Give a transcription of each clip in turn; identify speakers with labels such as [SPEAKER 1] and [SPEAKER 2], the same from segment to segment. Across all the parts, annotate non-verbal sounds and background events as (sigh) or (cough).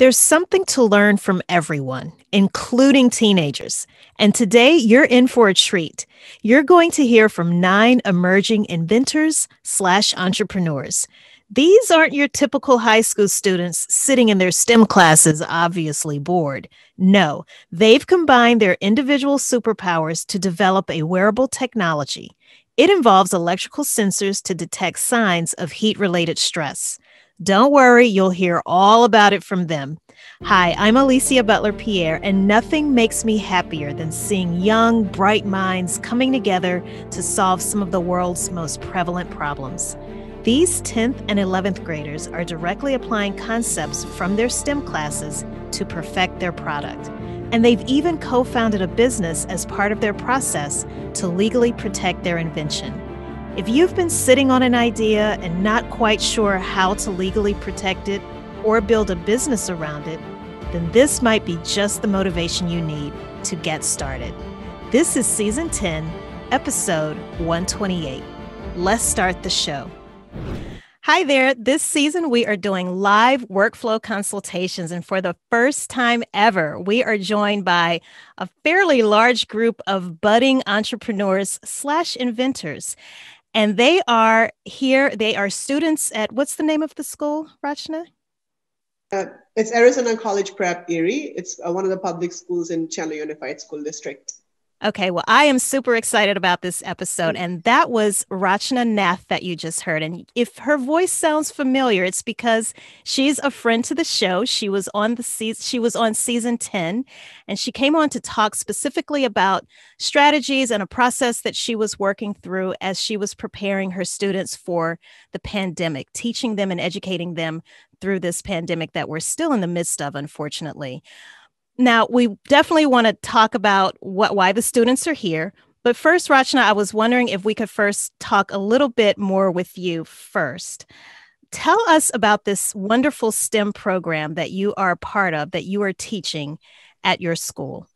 [SPEAKER 1] There's something to learn from everyone, including teenagers. And today you're in for a treat. You're going to hear from nine emerging inventors slash entrepreneurs. These aren't your typical high school students sitting in their STEM classes, obviously bored. No, they've combined their individual superpowers to develop a wearable technology. It involves electrical sensors to detect signs of heat related stress. Don't worry, you'll hear all about it from them. Hi, I'm Alicia Butler Pierre, and nothing makes me happier than seeing young, bright minds coming together to solve some of the world's most prevalent problems. These 10th and 11th graders are directly applying concepts from their STEM classes to perfect their product. And they've even co founded a business as part of their process to legally protect their invention. If you've been sitting on an idea and not quite sure how to legally protect it or build a business around it, then this might be just the motivation you need to get started. This is season 10, episode 128. Let's start the show. Hi there. This season, we are doing live workflow consultations. And for the first time ever, we are joined by a fairly large group of budding entrepreneurs slash inventors. And they are here, they are students at what's the name of the school, Rachna?
[SPEAKER 2] Uh, it's Arizona College Prep Erie. It's uh, one of the public schools in Chandler Unified School District.
[SPEAKER 1] Okay, well, I am super excited about this episode. Mm. And that was Rachna Nath that you just heard. And if her voice sounds familiar, it's because she's a friend to the show. She was on the season, she was on season 10, and she came on to talk specifically about strategies and a process that she was working through as she was preparing her students for the pandemic, teaching them and educating them through this pandemic that we're still in the midst of, unfortunately. Now, we definitely want to talk about what why the students are here. But first, Rachna, I was wondering if we could first talk a little bit more with you first. Tell us about this wonderful STEM program that you are part of, that you are teaching at your school.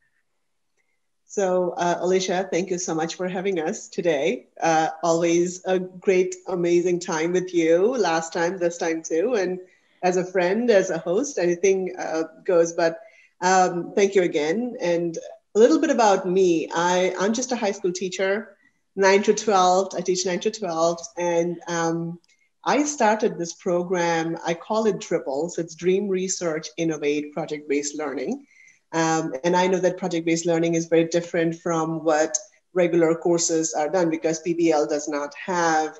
[SPEAKER 2] So, uh, Alicia, thank you so much for having us today. Uh, always a great, amazing time with you. Last time, this time too. And as a friend, as a host, anything uh, goes. But um, thank you again. And a little bit about me. I, I'm just a high school teacher, 9 to 12. I teach 9 to 12. And um, I started this program, I call it DRIBBLE. So it's Dream Research Innovate Project Based Learning. Um, and I know that project based learning is very different from what regular courses are done because PBL does not have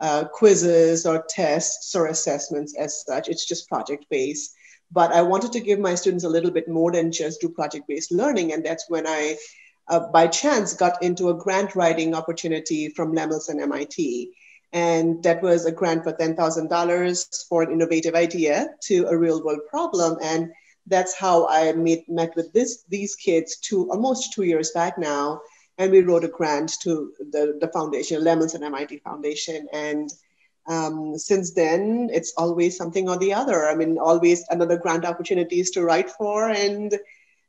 [SPEAKER 2] uh, quizzes or tests or assessments as such. It's just project based. But I wanted to give my students a little bit more than just do project based learning. And that's when I, uh, by chance, got into a grant writing opportunity from Lemelson MIT. And that was a grant for $10,000 for an innovative idea to a real world problem. And that's how I meet, met with this, these kids two, almost two years back now. And we wrote a grant to the, the foundation, Lemelson MIT Foundation. And um, since then, it's always something or the other. I mean, always another grant opportunities to write for, and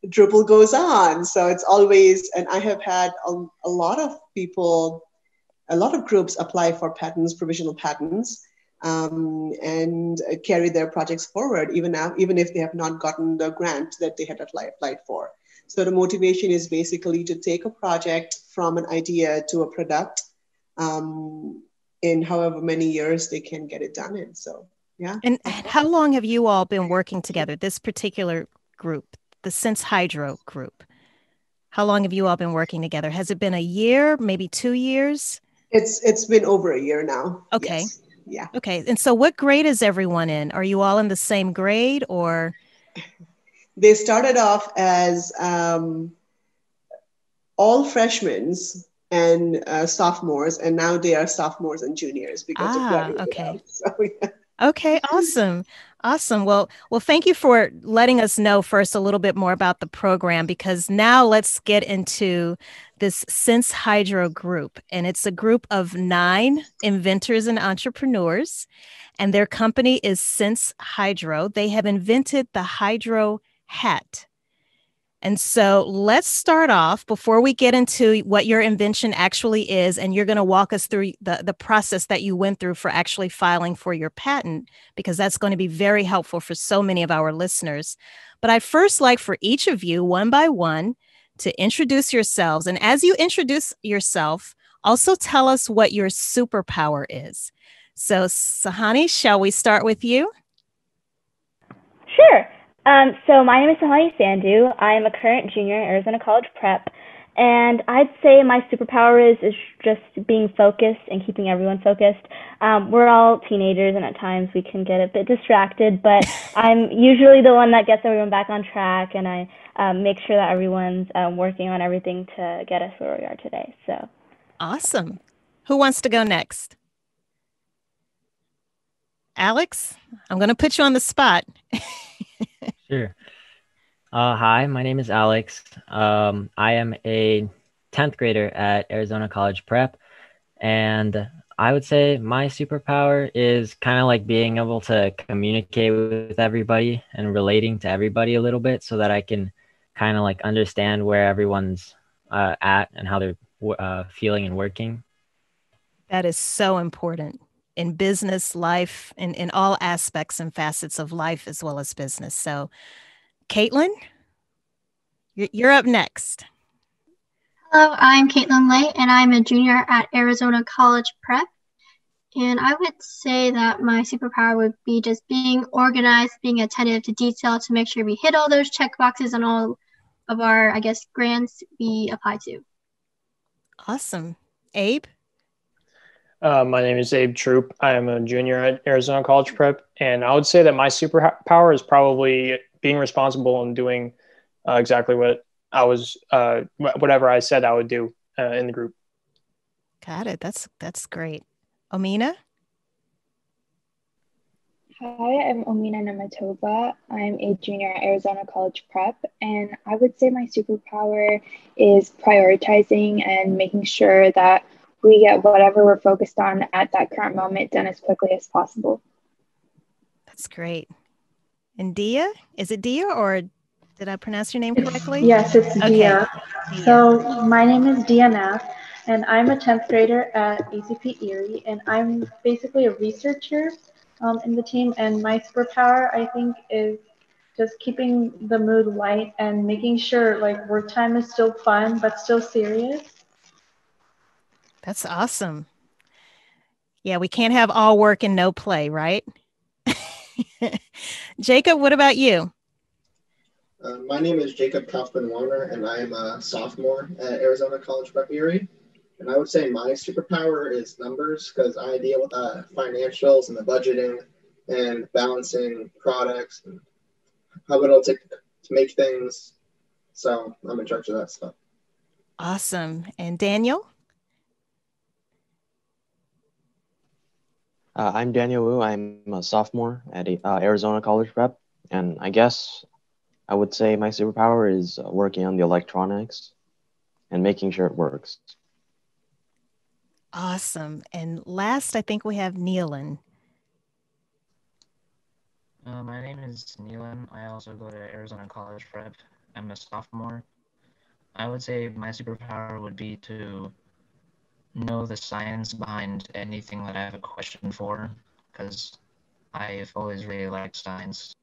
[SPEAKER 2] DRIBBLE goes on. So it's always, and I have had a, a lot of people, a lot of groups apply for patents, provisional patents, um, and carry their projects forward, even now, even if they have not gotten the grant that they had applied, for. So the motivation is basically to take a project from an idea to a product. Um, in however many years they can get it done in. So, yeah.
[SPEAKER 1] And, how long have you all been working together, this particular group, the Sense Hydro group? How long have you all been working together? Has it been a year, maybe two years?
[SPEAKER 2] It's it's been over a year now.
[SPEAKER 1] Okay.
[SPEAKER 2] Yes. Yeah.
[SPEAKER 1] Okay. And so what grade is everyone in? Are you all in the same grade or (laughs)
[SPEAKER 2] they started off as um, all freshmen and uh, sophomores, and now they are sophomores and juniors because
[SPEAKER 1] ah, of okay. (laughs) So, yeah. Okay, awesome. Awesome. Well, well, thank you for letting us know first a little bit more about the program because now let's get into this Sense Hydro group. And it's a group of nine inventors and entrepreneurs, and their company is Sense Hydro. They have invented the Hydro hat. And so let's start off before we get into what your invention actually is. And you're going to walk us through the, the process that you went through for actually filing for your patent, because that's going to be very helpful for so many of our listeners. But I'd first like for each of you, one by one, to introduce yourselves. And as you introduce yourself, also tell us what your superpower is. So, Sahani, shall we start with you?
[SPEAKER 3] Sure. Um, so my name is Sahani Sandu. I am a current junior in Arizona College Prep, and I'd say my superpower is is just being focused and keeping everyone focused. Um, we're all teenagers, and at times we can get a bit distracted, but (laughs) I'm usually the one that gets everyone back on track, and I um, make sure that everyone's um, working on everything to get us where we are today. So
[SPEAKER 1] awesome. Who wants to go next? Alex, I'm going to put you on the spot. (laughs)
[SPEAKER 4] Sure. Uh, hi, my name is Alex. Um, I am a 10th grader at Arizona College Prep. And I would say my superpower is kind of like being able to communicate with everybody and relating to everybody a little bit so that I can kind of like understand where everyone's uh, at and how they're uh, feeling and working.
[SPEAKER 1] That is so important in business life and in all aspects and facets of life as well as business. So, Caitlin, you're up next.
[SPEAKER 5] Hello, I'm Caitlin Lay, and I'm a junior at Arizona College Prep. And I would say that my superpower would be just being organized, being attentive to detail to make sure we hit all those check boxes on all of our, I guess, grants we apply to.
[SPEAKER 1] Awesome. Abe?
[SPEAKER 6] Uh, my name is Abe Troop. I am a junior at Arizona College Prep, and I would say that my superpower is probably being responsible and doing uh, exactly what I was, uh, whatever I said I would do uh, in the group.
[SPEAKER 1] Got it. That's that's great. Omina.
[SPEAKER 7] Hi, I'm Omina Namatova. I'm a junior at Arizona College Prep, and I would say my superpower is prioritizing and making sure that we get whatever we're focused on at that current moment done as quickly as possible.
[SPEAKER 1] That's great. And Dia, is it Dia or did I pronounce your name correctly?
[SPEAKER 8] Yes, it's okay. Dia. So my name is Dia Nath, and I'm a 10th grader at ACP Erie, and I'm basically a researcher um, in the team. And my superpower, I think, is just keeping the mood light and making sure like work time is still fun but still serious
[SPEAKER 1] that's awesome. Yeah, we can't have all work and no play, right? (laughs) Jacob, what about you?
[SPEAKER 9] Uh, my name is Jacob Kaufman Warner, and I am a sophomore at Arizona College Prep Erie. And I would say my superpower is numbers because I deal with uh, financials and the budgeting and balancing products and how it'll take to make things. So I'm in charge of that stuff.
[SPEAKER 1] Awesome. And Daniel?
[SPEAKER 10] Uh, I'm Daniel Wu. I'm a sophomore at uh, Arizona College Prep. And I guess I would say my superpower is uh, working on the electronics and making sure it works.
[SPEAKER 1] Awesome. And last, I think we have Neelan.
[SPEAKER 11] Uh, my name is Neelan. I also go to Arizona College Prep. I'm a sophomore. I would say my superpower would be to know the science behind anything that I have a question for because I've always really liked science.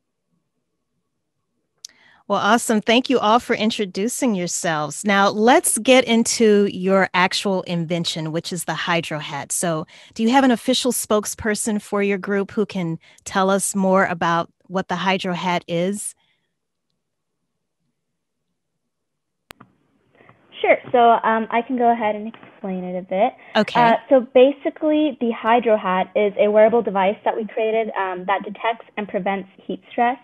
[SPEAKER 1] Well, awesome. Thank you all for introducing yourselves. Now, let's get into your actual invention, which is the Hydro Hat. So, do you have an official spokesperson for your group who can tell us more about what the Hydro Hat is?
[SPEAKER 3] Sure. So um, I can go ahead and explain it a bit.
[SPEAKER 1] Okay.
[SPEAKER 3] Uh, so basically, the Hydro Hat is a wearable device that we created um, that detects and prevents heat stress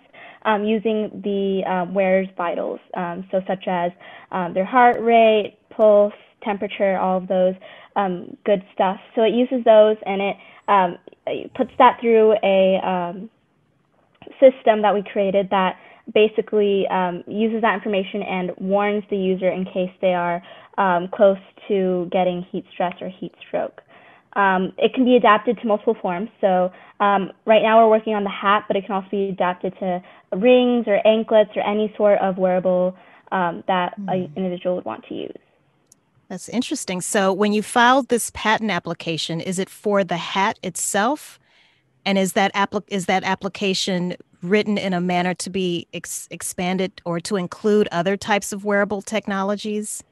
[SPEAKER 3] um, using the uh, wearer's vitals, um, so such as um, their heart rate, pulse, temperature, all of those um, good stuff. So it uses those and it, it puts that through a system that we created that basically um, uses that information and warns the user in case they are um, close to getting heat stress or heat stroke. Um, it can be adapted to multiple forms. So um, right now we're working on the hat, but it can also be adapted to rings or anklets or any sort of wearable um, that mm. an individual would want to use.
[SPEAKER 1] That's interesting. So, when you filed this patent application, is it for the hat itself? And is that applic- is that application written in a manner to be ex- expanded or to include other types of wearable technologies?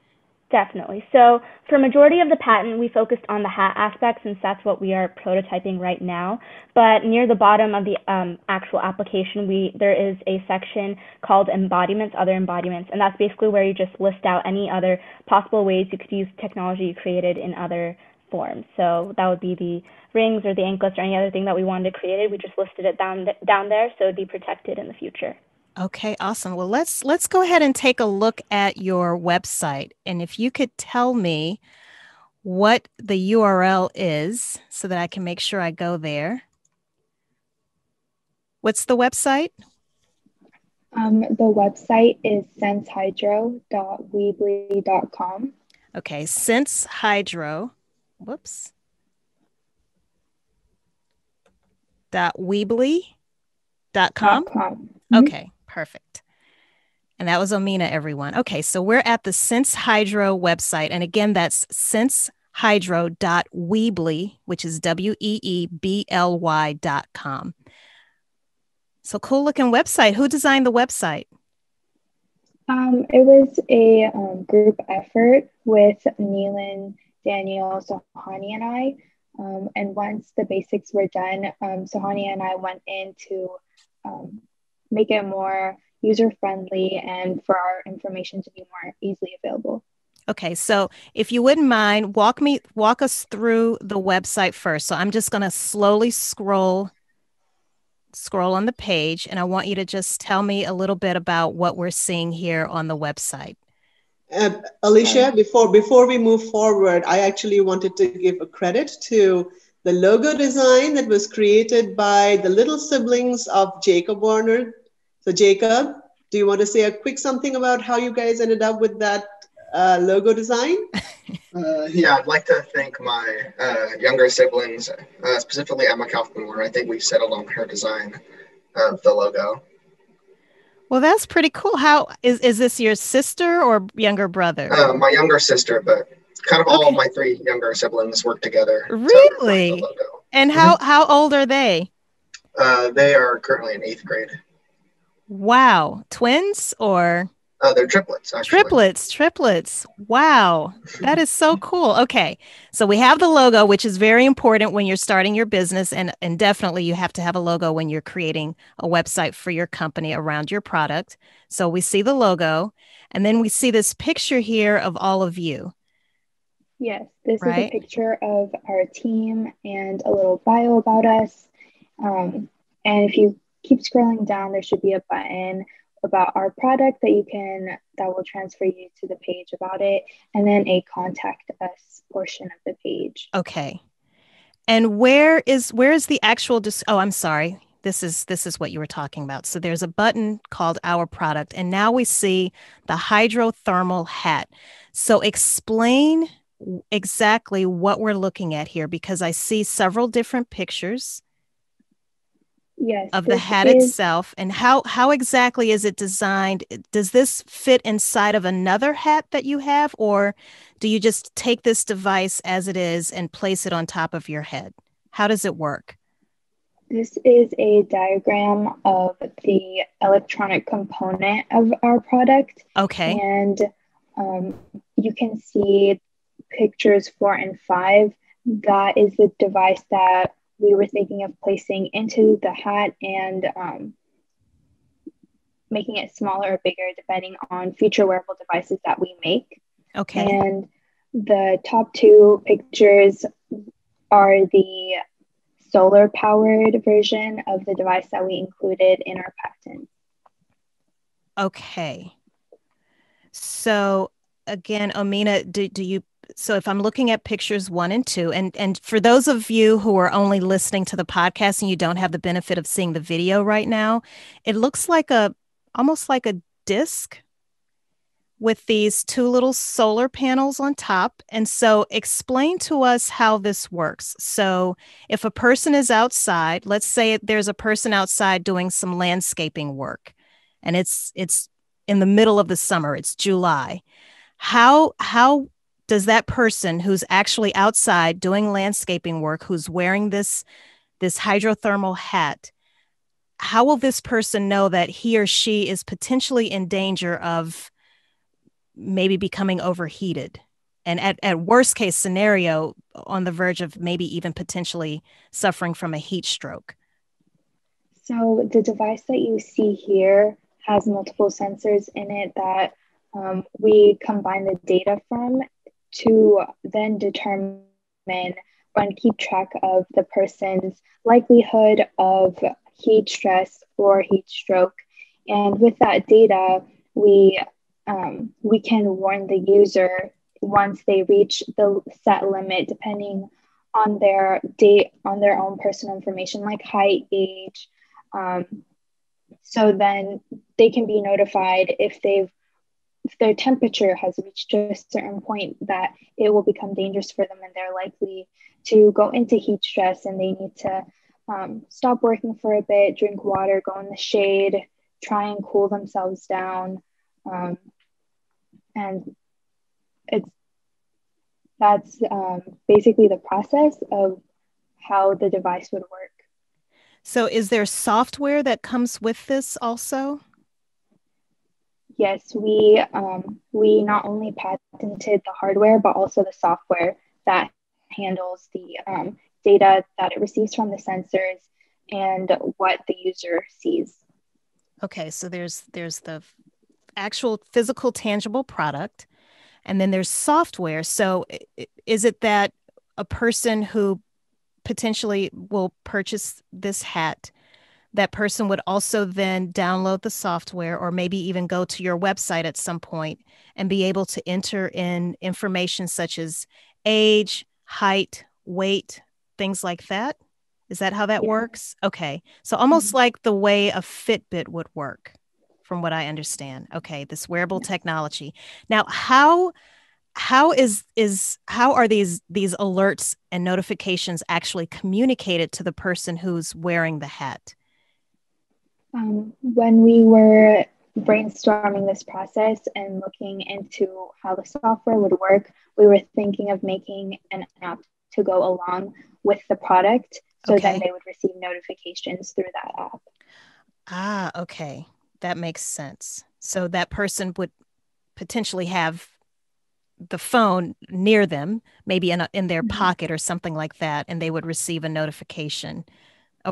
[SPEAKER 3] Definitely. So for majority of the patent, we focused on the hat aspect since that's what we are prototyping right now. But near the bottom of the um, actual application, we there is a section called embodiments, other embodiments, and that's basically where you just list out any other possible ways you could use technology you created in other forms. So that would be the rings or the anklets or any other thing that we wanted to create. We just listed it down down there so it'd be protected in the future.
[SPEAKER 1] Okay, awesome. Well, let's let's go ahead and take a look at your website. And if you could tell me what the URL is so that I can make sure I go there. What's the website?
[SPEAKER 7] Um, the website is sensehydro.weebly.com.
[SPEAKER 1] Okay, sense hydro. Whoops. Dot weebly.com. Dot com. Mm-hmm. Okay. Perfect. And that was Omina, everyone. Okay, so we're at the Sense Hydro website. And again, that's sensehydro.weebly, which is W E E B L Y dot com. So cool looking website. Who designed the website?
[SPEAKER 7] Um, it was a um, group effort with Neelan, Daniel, Sohani, and I. Um, and once the basics were done, um, Sohani and I went into um, make it more user friendly and for our information to be more easily available.
[SPEAKER 1] Okay, so if you wouldn't mind, walk me walk us through the website first. So I'm just going to slowly scroll scroll on the page and I want you to just tell me a little bit about what we're seeing here on the website.
[SPEAKER 2] Uh, Alicia, before before we move forward, I actually wanted to give a credit to the logo design that was created by the little siblings of Jacob Warner, so, Jacob, do you want to say a quick something about how you guys ended up with that uh, logo design? (laughs)
[SPEAKER 9] Uh, yeah, I'd like to thank my uh, younger siblings, uh, specifically Emma Kaufman, where I think we settled on her design of the logo.
[SPEAKER 1] Well, that's pretty cool. How is is this your sister or younger brother?
[SPEAKER 9] Uh, my younger sister, but kind of all of my three younger siblings work together.
[SPEAKER 1] Really? And how mm-hmm. how old are they?
[SPEAKER 9] Uh, they are currently in eighth grade.
[SPEAKER 1] Wow. Twins or?
[SPEAKER 9] Uh, they're triplets. Actually.
[SPEAKER 1] Triplets, triplets. Wow. That is so cool. Okay. So we have the logo, which is very important when you're starting your business. And, and definitely you have to have a logo when you're creating a website for your company around your product. So we see the logo. And then we see this picture here of all of you.
[SPEAKER 7] Yes. This right? is a picture of our team and a little bio about us. Um, and if you keep scrolling down, there should be a button about our product that you can that will transfer you to the page about it and then a contact us portion of the page.
[SPEAKER 1] Okay. And where is where is the actual dis- oh i'm sorry. This is this is what you were talking about. So there's a button called our product and now we see the hydrothermal hat. So explain exactly what we're looking at here because i see several different pictures
[SPEAKER 7] yes
[SPEAKER 1] of the hat is... itself and how how exactly is it designed? Does this fit inside of another hat that you have or do you just take this device as it is and place it on top of your head? How does it work?
[SPEAKER 7] This is a diagram of the electronic component of our product
[SPEAKER 1] okay.
[SPEAKER 7] and um, you can see pictures four and five. That is the device that we were thinking of placing into the hat and um, making it smaller or bigger depending on future wearable devices that we make.
[SPEAKER 1] Okay.
[SPEAKER 7] And the top two pictures are the solar powered version of the device that we included in our patent.
[SPEAKER 1] Okay. So again, Omina, do, do you so if i'm looking at pictures one and two and and for those of you who are only listening to the podcast and you don't have the benefit of seeing the video right now it looks like a almost like a disc with these two little solar panels on top. And so, explain to us how this works. So, if a person is outside, let's say there's a person outside doing some landscaping work, and it's it's in the middle of the summer, it's July. How how does that person who's actually outside doing landscaping work, who's wearing this this hydrothermal hat, how will this person know that he or she is potentially in danger of maybe becoming overheated? And at, at worst case scenario, on the verge of maybe even potentially suffering from a heat stroke?
[SPEAKER 7] So the device that you see here has multiple sensors in it that um, we combine the data from to then determine and keep track of the person's likelihood of heat stress or heat stroke. And with that data, we um, we can warn the user once they reach the set limit, depending on their date on their own personal information like height, age. Um, so then they can be notified if they've their temperature has reached a certain point that it will become dangerous for them and they're likely to go into heat stress and they need to um, stop working for a bit, drink water, go in the shade, try and cool themselves down. Um, and it's that's um, basically the process of how the device would work.
[SPEAKER 1] So, is there software that comes with this also?
[SPEAKER 7] Yes, we um, we not only patented the hardware, but also the software that handles the um, data that it receives from the sensors and what the user sees.
[SPEAKER 1] Okay, so there's there's the actual physical tangible product and then there's software. So is it that a person who potentially will purchase this hat that person would also then download the software or maybe even go to your website at some point and be able to enter in information such as age, height, weight, things like that? Is that how that yeah. works? Okay. So almost mm-hmm. like the way a Fitbit would work from what I understand. Okay, this wearable technology. Now, how how is is how are these these alerts and notifications actually communicated to the person who's wearing the hat?
[SPEAKER 7] Um, when we were brainstorming this process and looking into how the software would work, we were thinking of making an app to go along with the product so okay. then they would receive notifications through that app.
[SPEAKER 1] Ah, okay that makes sense. So that person would potentially have the phone near them, maybe in a, in their mm-hmm. pocket or something like that, and they would receive a notification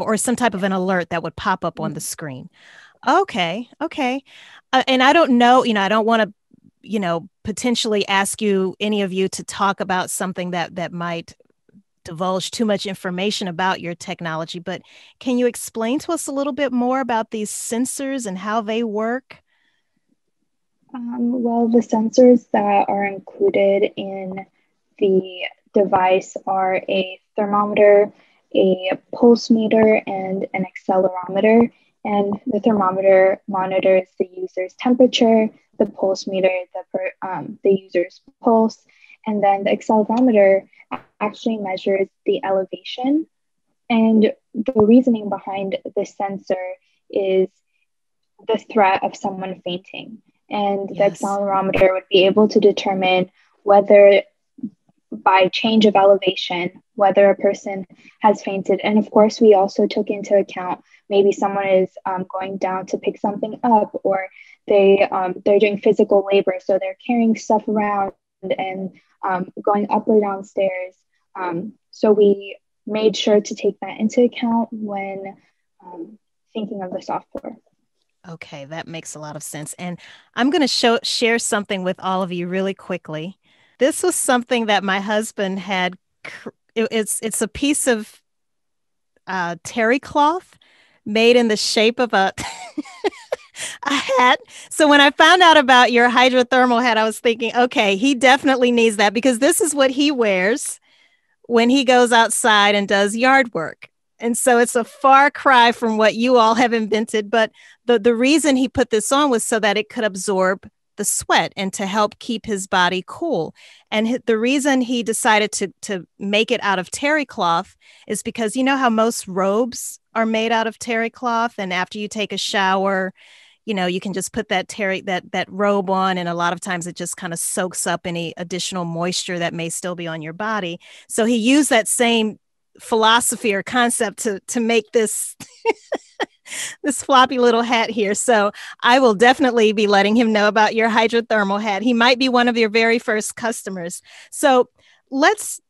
[SPEAKER 1] or some type of an alert that would pop up on the screen. Okay, okay. Uh, and I don't know, you know, I don't want to, you know, potentially ask you any of you to talk about something that that might divulge too much information about your technology, but can you explain to us a little bit more about these sensors and how they work?
[SPEAKER 7] Um, well, the sensors that are included in the device are a thermometer, a pulse meter, and an accelerometer. And the thermometer monitors the user's temperature, the pulse meter, the, um, the user's pulse, and then the accelerometer actually measures the elevation. And the reasoning behind this sensor is the threat of someone fainting. And yes. the accelerometer would be able to determine whether by change of elevation, whether a person has fainted. And of course, we also took into account maybe someone is um, going down to pick something up or they um, they're doing physical labor so they're carrying stuff around and um, going up or downstairs. Um, so we made sure to take that into account when um, thinking of the software.
[SPEAKER 1] Okay, that makes a lot of sense. And I'm going to show share something with all of you really quickly. This was something that my husband had. It, it's it's a piece of uh, terry cloth made in the shape of a (laughs) a hat. So when I found out about your hydrothermal hat, I was thinking, okay, he definitely needs that because this is what he wears when he goes outside and does yard work. And so it's a far cry from what you all have invented. But the, the reason he put this on was so that it could absorb the sweat and to help keep his body cool. And the reason he decided to, to make it out of terry cloth is because you know how most robes are made out of terry cloth. And after you take a shower, you know you can just put that terry that that robe on and a lot of times it just kind of soaks up any additional moisture that may still be on your body so he used that same philosophy or concept to to make this (laughs) (laughs) this floppy little hat here. So i will definitely be letting him know about your hydrothermal hat. He might be one of your very first customers. So let's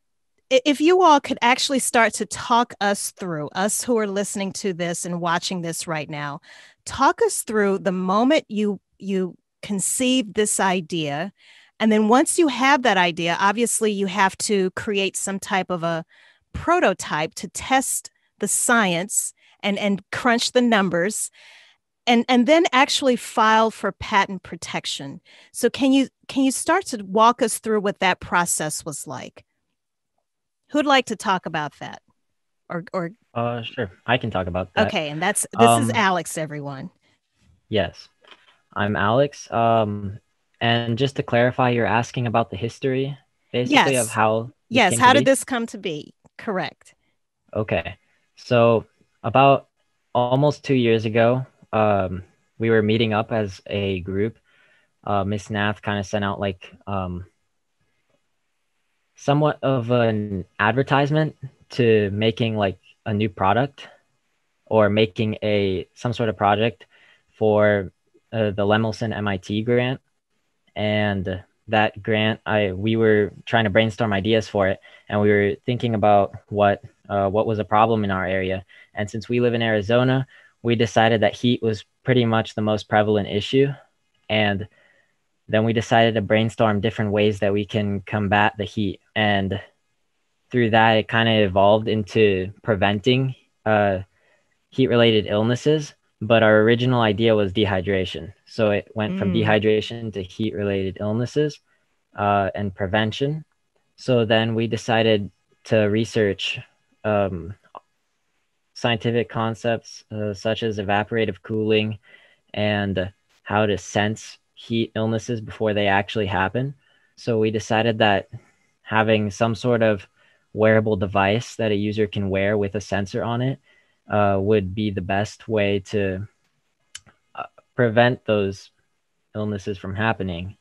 [SPEAKER 1] if you all could actually start to talk us through us who are listening to this and watching this right now talk us through the moment you you conceived this idea. And then once you have that idea obviously you have to create some type of a prototype to test the science and and crunch the numbers and and then actually file for patent protection. So can you can you start to walk us through what that process was like? Who'd like to talk about that? Or or
[SPEAKER 4] uh sure. I can talk about that.
[SPEAKER 1] Okay and that's this um, is alex everyone.
[SPEAKER 4] Yes. I'm alex um and just to clarify you're asking about the history basically yes. of how
[SPEAKER 1] yes how did be? this come to be? Correct.
[SPEAKER 4] Okay. So about almost two years ago um we were meeting up as a group. Uh miss nath kind of sent out like um somewhat of an advertisement to making like a new product or making a some sort of project for uh, the Lemelson MIT grant. And that grant I we were trying to brainstorm ideas for it and we were thinking about what uh, what was a problem in our area. And since we live in Arizona we decided that heat was pretty much the most prevalent issue. And then we decided to brainstorm different ways that we can combat the heat. And through that it kind of evolved into preventing uh, heat related illnesses. But our original idea was dehydration. So it went mm. from dehydration to heat related illnesses uh, and prevention. So then we decided to research um, scientific concepts uh, such as evaporative cooling and how to sense heat illnesses before they actually happen. So we decided that having some sort of wearable device that a user can wear with a sensor on it uh, would be the best way to uh, prevent those illnesses from happening.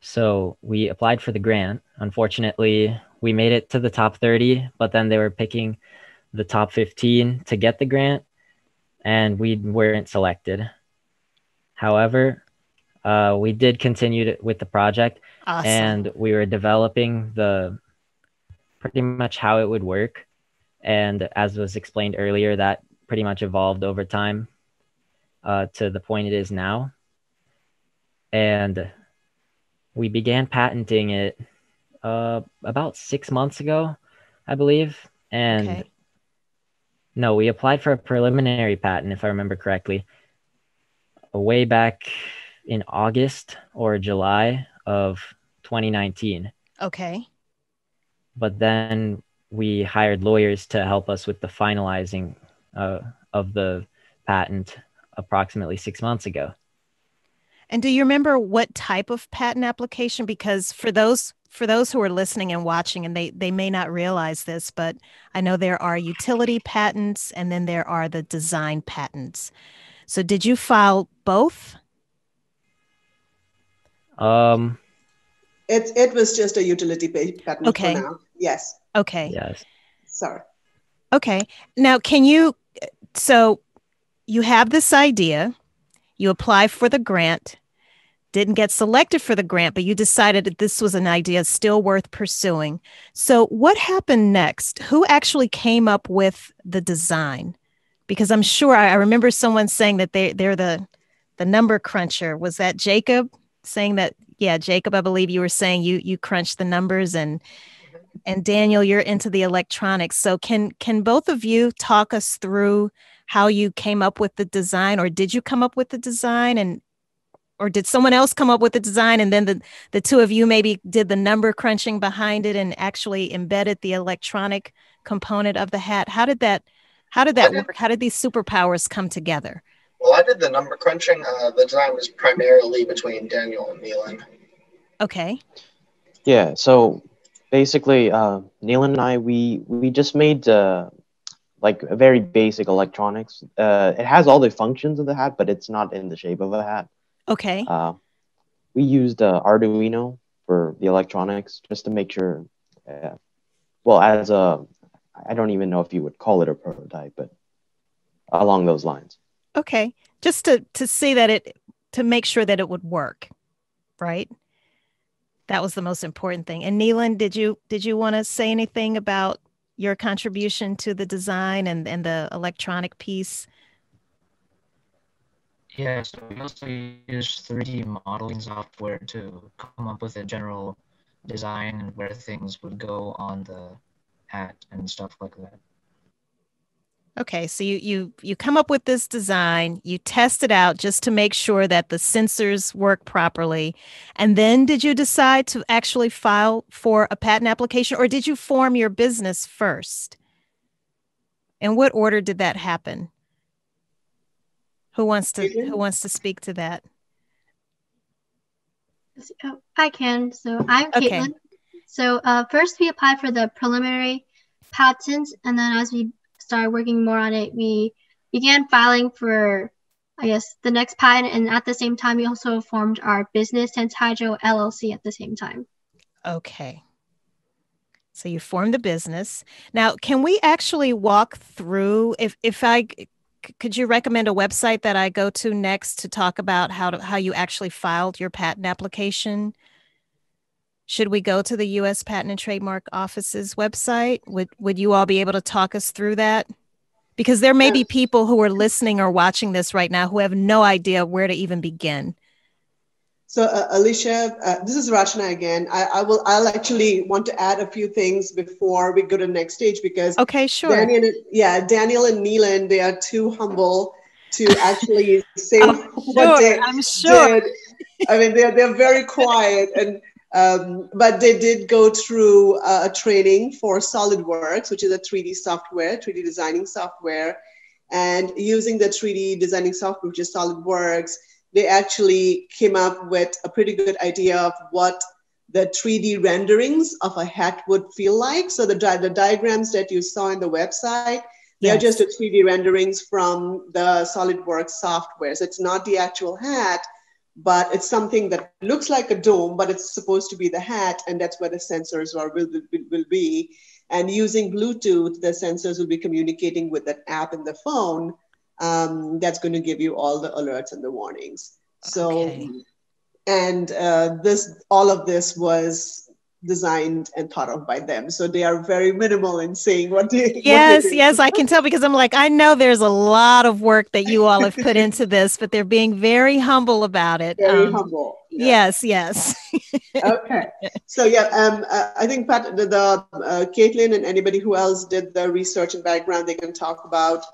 [SPEAKER 4] So we applied for the grant. Unfortunately, we made it to the top 30, but then they were picking the top 15 to get the grant, and we weren't selected. However, uh, we did continue to, with the project awesome. and we were developing the pretty much how it would work. And as was explained earlier, that pretty much evolved over time uh, to the point it is now. And we began patenting it uh, about six months ago, I believe. And okay. no, we applied for a preliminary patent, if I remember correctly, way back in August or July of 2019.
[SPEAKER 1] Okay.
[SPEAKER 4] But then we hired lawyers to help us with the finalizing uh, of the patent approximately six months ago.
[SPEAKER 1] And do you remember what type of patent application? Because for those for those who are listening and watching, and they they may not realize this, but I know there are utility patents and then there are the design patents. So did you file both?
[SPEAKER 4] Um,
[SPEAKER 2] it it was just a utility patent okay. for now. Yes.
[SPEAKER 1] Okay.
[SPEAKER 4] Yes.
[SPEAKER 2] Sorry.
[SPEAKER 1] Okay. Now, can you? So, you have this idea. You apply for the grant. Didn't get selected for the grant, but you decided that this was an idea still worth pursuing. So, what happened next? Who actually came up with the design? Because I'm sure I, I remember someone saying that they they're the the number cruncher. Was that Jacob? saying that yeah jacob i believe you were saying you you crunched the numbers and mm-hmm. and daniel you're into the electronics so can can both of you talk us through how you came up with the design or did you come up with the design and or did someone else come up with the design and then the the two of you maybe did the number crunching behind it and actually embedded the electronic component of the hat how did that how did that work how did these superpowers come together
[SPEAKER 9] well, I did the number crunching. Uh, the design was primarily between Daniel and Neelan.
[SPEAKER 1] Okay.
[SPEAKER 10] Yeah. So basically, uh, Neelan and I, we we just made uh, like a very basic electronics. Uh, it has all the functions of the hat, but it's not in the shape of a hat.
[SPEAKER 1] Okay.
[SPEAKER 10] Uh, we used uh, Arduino for the electronics just to make sure. Uh, well, as a, I don't even know if you would call it a prototype, but along those lines.
[SPEAKER 1] Okay, just to to see that it to make sure that it would work, right? That was the most important thing. And Neelan, did you did you want to say anything about your contribution to the design and, and the electronic piece?
[SPEAKER 11] Yeah, so we also use 3D modeling software to come up with a general design and where things would go on the hat and stuff like that.
[SPEAKER 1] Okay, so you you you come up with this design, you test it out just to make sure that the sensors work properly, and then did you decide to actually file for a patent application, or did you form your business first? In what order did that happen? Who wants to who wants to speak to that?
[SPEAKER 5] Oh, I can. So I'm
[SPEAKER 1] Okay.
[SPEAKER 5] Caitlin. So uh, first we applied for the preliminary patents, and then as we started working more on it, we began filing for, I guess, the next patent. And at the same time, we also formed our business, Sense Hydro LLC, at the same time.
[SPEAKER 1] Okay. So you formed the business. Now, can we actually walk through if if I c- could you recommend a website that I go to next to talk about how to how you actually filed your patent application? Should we go to the US Patent and Trademark Office's website? Would would you all be able to talk us through that? Because there may be people who are listening or watching this right now who have no idea where to even begin.
[SPEAKER 2] So, uh, Alicia, uh, this is Rachna again. I, I will. I'll actually want to add a few things before we go to the next stage because
[SPEAKER 1] Okay, sure.
[SPEAKER 2] Daniel, yeah, Daniel and Neelan, they are too humble to actually (laughs) say
[SPEAKER 1] I'm
[SPEAKER 2] what
[SPEAKER 1] sure,
[SPEAKER 2] they
[SPEAKER 1] I'm sure.
[SPEAKER 2] did. I mean, they're they're very quiet, and um, but they did go through uh, a training for SolidWorks, which is a 3D software, 3D designing software, and using the 3D designing software, which is SolidWorks, they actually came up with a pretty good idea of what the 3D renderings of a hat would feel like. So the, di- the diagrams that you saw in the website, they're
[SPEAKER 1] Yes.
[SPEAKER 2] just the 3D renderings from the SolidWorks software. So it's not the actual hat, but it's something that looks like a dome, but it's supposed to be the hat, and that's where the sensors are will, will, will be. And using Bluetooth, the sensors will be communicating with that app in the phone. Um, that's going to give you all the alerts and the warnings. So,
[SPEAKER 1] Okay.
[SPEAKER 2] and uh, this, all of this was designed and thought of by them. So they are very minimal in saying what they. what they
[SPEAKER 1] Yes,
[SPEAKER 2] do.
[SPEAKER 1] yes, I can tell because I'm like, I know there's a lot of work that you all have put into this, but they're being very humble about it.
[SPEAKER 2] Very
[SPEAKER 1] Um,
[SPEAKER 2] humble. Yeah.
[SPEAKER 1] Yes, yes.
[SPEAKER 2] okay. So yeah, um, uh, I think Pat, the, the uh, Caitlin and anybody who else did the research and background, they can talk about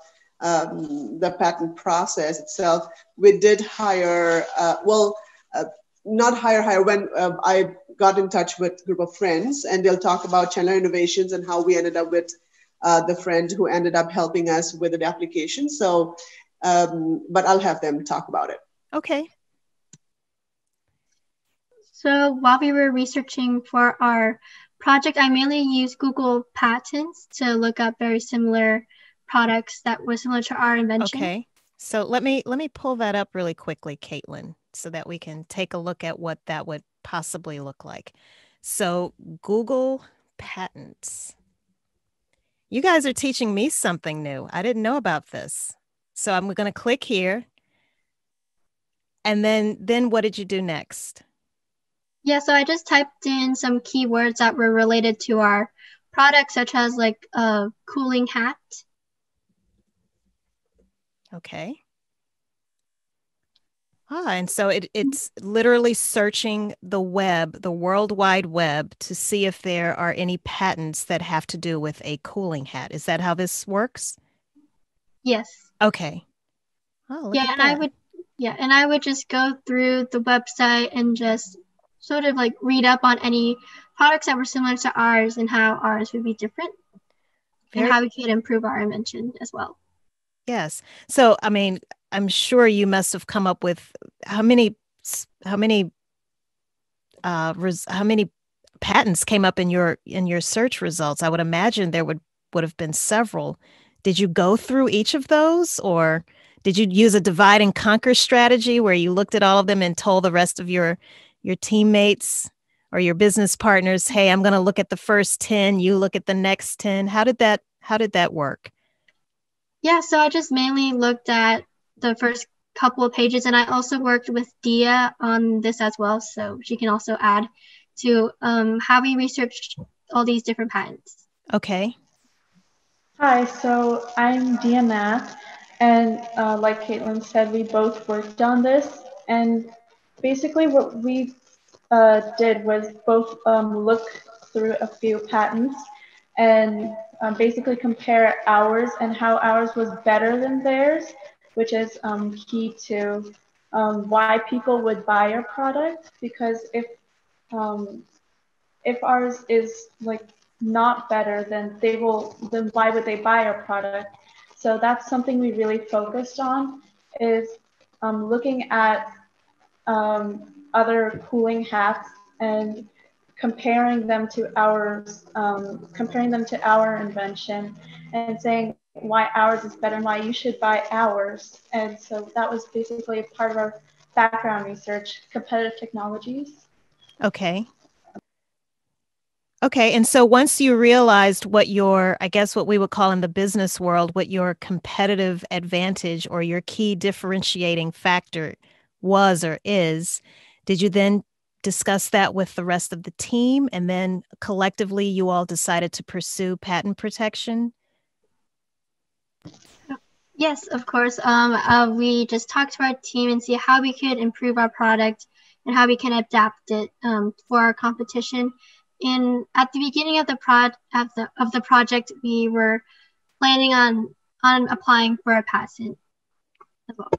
[SPEAKER 2] um, the patent process itself. We did hire, uh, well, uh, not hire, hire. When uh, I got in touch with a group of friends, and they'll talk about Chandler Innovations and how we ended up with uh, the friend who ended up helping us with the application. So, um, but I'll have them talk about it.
[SPEAKER 1] Okay.
[SPEAKER 5] So while we were researching for our project, I mainly used Google Patents to look up very similar products that were similar to our invention.
[SPEAKER 1] Okay. So let me let me pull that up really quickly, Caitlin, so that we can take a look at what that would possibly look like. So Google patents. You guys are teaching me something new. I didn't know about this. So I'm going to click here. And then then what did you do next?
[SPEAKER 5] Yeah, so I just typed in some keywords that were related to our product, such as like a cooling hat.
[SPEAKER 1] Okay. Ah, and so it, it's literally searching the web, the World Wide Web, to see if there are any patents that have to do with a cooling hat. Is that how this works?
[SPEAKER 5] Yes.
[SPEAKER 1] Okay. Oh, look
[SPEAKER 5] yeah, and I would yeah, and I would just go through the website and just sort of like read up on any products that were similar to ours and how ours would be different
[SPEAKER 1] Very-
[SPEAKER 5] and how we could improve our invention as well.
[SPEAKER 1] Yes. So, I mean, I'm sure you must have come up with how many, how many, uh, res- how many patents came up in your in your search results. I would imagine there would would have been several. did you go through each of those or did you use a divide and conquer strategy where you looked at all of them and told the rest of your your teammates or your business partners, "Hey, I'm going to look at the first 10, you look at the next 10." How did that how did that work?
[SPEAKER 5] Yeah, so I just mainly looked at the first couple of pages and I also worked with Dia on this as well, so she can also add to um, how we researched all these different patents.
[SPEAKER 1] Okay.
[SPEAKER 8] Hi, so I'm Dia Nath, and uh, like Caitlin said, we both worked on this. And basically, what we uh, did was both um, look through a few patents and um, basically compare ours and how ours was better than theirs, which is um, key to um, why people would buy our product. Because if um, if ours is like not better, then they will. Then why would they buy our product? So that's something we really focused on is um, looking at um, other cooling hats and comparing them to ours, um, comparing them to our invention and saying why ours is better and why you should buy ours. And so that was basically part of our background research, competitive technologies.
[SPEAKER 1] Okay. Okay. And so once you realized what your, I guess what we would call in the business world, what your competitive advantage or your key differentiating factor was or is, did you then discuss that with the rest of the team? And then collectively, you all decided to pursue patent protection?
[SPEAKER 5] Yes, of course. Um, uh, we just talked to our team and see how we could improve our product and how we can adapt it um, for our competition. And at the beginning of the prod of the of the project, we were planning on on applying for a patent well.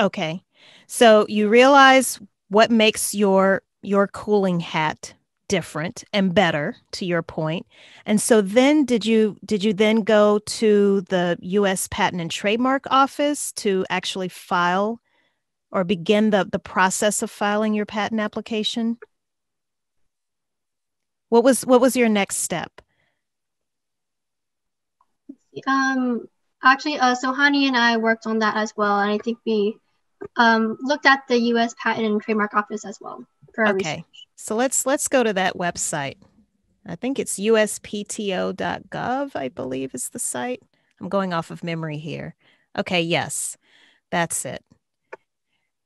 [SPEAKER 1] Okay, so you realize what makes your your cooling hat different and better to your point. And so then did you did you then go to the US patent and trademark office to actually file or begin the the process of filing your patent application? What was what was your next step?
[SPEAKER 5] Um actually uh so hani and i worked on that as well and i think we um looked at the us patent and trademark office as well
[SPEAKER 1] okay research. so let's let's go to that website i think it's uspto.gov i believe is the site i'm going off of memory here okay yes that's it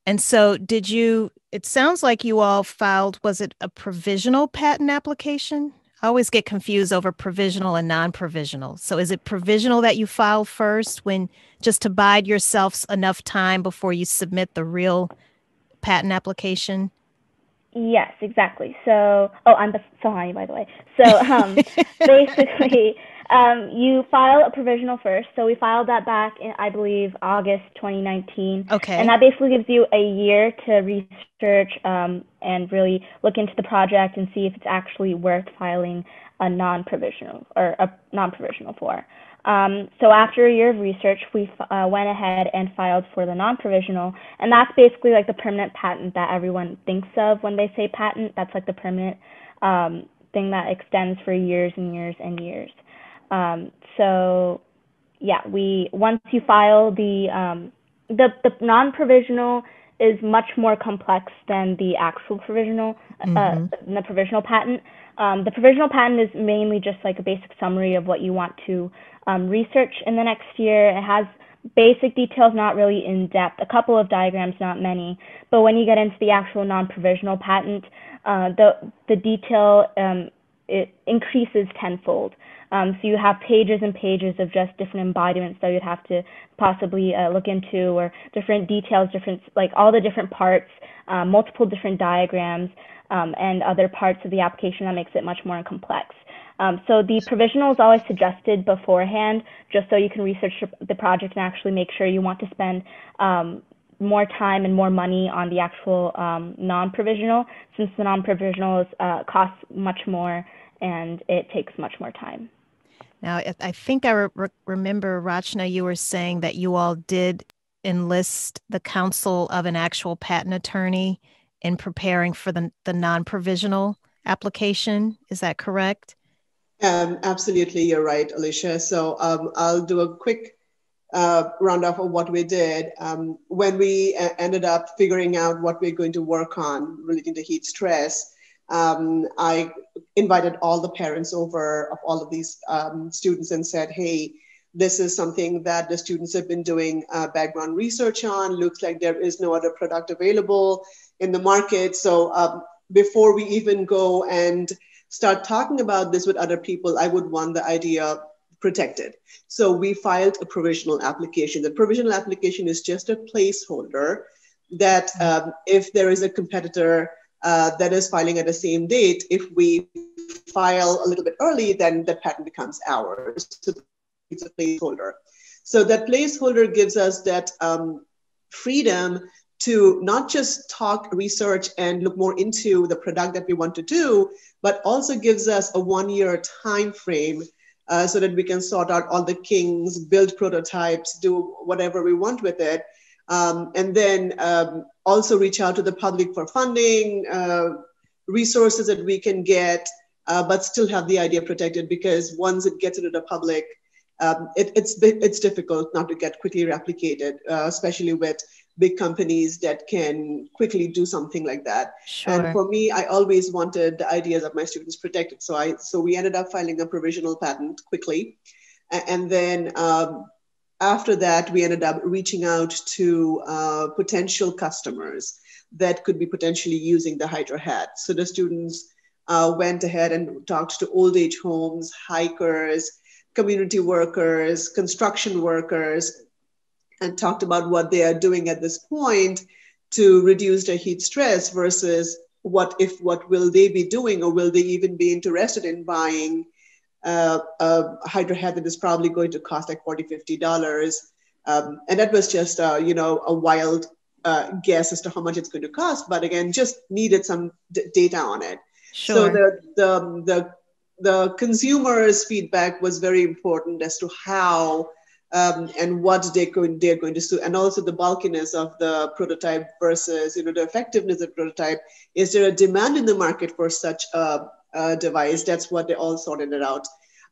[SPEAKER 1] and so did you it sounds like you all filed was it a provisional patent application I always get confused over provisional and non-provisional. So is it provisional that you file first when just to bide yourselves enough time before you submit the real patent application?
[SPEAKER 3] Yes, exactly. So, oh, I'm Sohani, by the way. So, um, (laughs) basically, um, you file a provisional first. So we filed that back in, I believe, August 2019.
[SPEAKER 1] Okay.
[SPEAKER 3] And that basically gives you a year to research um, and really look into the project and see if it's actually worth filing a non-provisional or a non-provisional for. Um, so after a year of research, we uh, went ahead and filed for the non-provisional, and that's basically like the permanent patent that everyone thinks of when they say patent. That's like the permanent um, thing that extends for years and years and years. Um, so yeah, we once you file the um, the the non-provisional is much more complex than the actual provisional, uh, mm-hmm. the provisional patent. Um, the provisional patent is mainly just like a basic summary of what you want to um, research in the next year. It has basic details, not really in depth, a couple of diagrams, not many. But when you get into the actual non-provisional patent, uh, the the detail um, it increases tenfold. Um, so you have pages and pages of just different embodiments that you'd have to possibly uh, look into, or different details, different like all the different parts, uh, multiple different diagrams, um, and other parts of the application that makes it much more complex. Um, so the provisional is always suggested beforehand, just so you can research the project and actually make sure you want to spend um, more time and more money on the actual um, non-provisional, since the non-provisional uh, costs much more and it takes much more time.
[SPEAKER 1] Now, I think I re- remember, Rachna, you were saying that you all did enlist the counsel of an actual patent attorney in preparing for the, the non provisional application. Is that correct?
[SPEAKER 2] Um, absolutely, you're right, Alicia. So um, I'll do a quick uh, roundup of what we did. Um, when we uh, ended up figuring out what we're going to work on relating to heat stress, um, I invited all the parents over of all of these um, students and said, hey, this is something that the students have been doing uh, background research on. Looks like there is no other product available in the market. So um, before we even go and start talking about this with other people, I would want the idea protected. So we filed a provisional application. The provisional application is just a placeholder that um, if there is a competitor uh, that is filing at the same date, if we file a little bit early, then the patent becomes ours. So it's a placeholder. So that placeholder gives us that um, freedom to not just talk research and look more into the product that we want to do, but also gives us a one year time frame uh, so that we can sort out all the kings, build prototypes, do whatever we want with it. Um, and then um, also reach out to the public for funding, uh, resources that we can get, uh, but still have the idea protected because once it gets into the public, um, it, it's, it's difficult not to get quickly replicated, uh, especially with big companies that can quickly do something like that. Sure. And for me, I always wanted the ideas of my students protected. So I so we ended up filing a provisional patent quickly, and then um, after that, we ended up reaching out to uh, potential customers that could be potentially using the HydroHat. So the students uh, went ahead and talked to old age homes, hikers, community workers, construction workers, and talked about what they are doing at this point to reduce their heat stress versus what if what will they be doing or will they even be interested in buying uh, a hydro hat that is probably going to cost like 40 50 dollars um, and that was just uh, you know a wild uh, guess as to how much it's going to cost but again just needed some d- data on it sure. so the, the the the consumers feedback was very important as to how um, and what they going, they're going to do, and also the bulkiness of the prototype versus you know the effectiveness of the prototype. Is there a demand in the market for such a, a device? That's what they all sorted it out.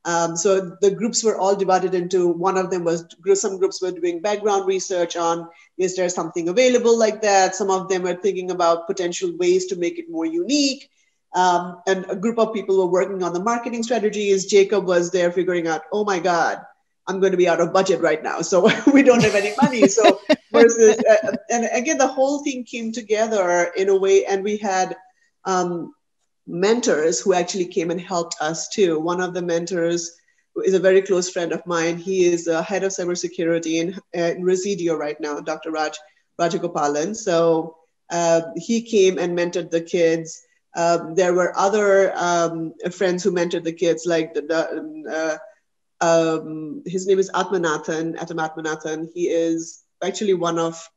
[SPEAKER 2] Um, so the groups were all divided into one of them was some groups were doing background research on is there something available like that some of them were thinking about potential ways to make it more unique um, and a group of people were working on the marketing strategies jacob was there figuring out oh my god I'm going to be out of budget right now. So (laughs) we don't have any money. So (laughs) versus, uh, and again, the whole thing came together in a way, and we had um, mentors who actually came and helped us too. One of the mentors is a very close friend of mine. He is the head of cybersecurity in, uh, in Resideo right now, Dr. Raj Rajagopalan. So uh, he came and mentored the kids. Um, there were other um, friends who mentored the kids, like the, the uh, um, his name is Atmanathan, Atom Atmanathan. He is actually one of,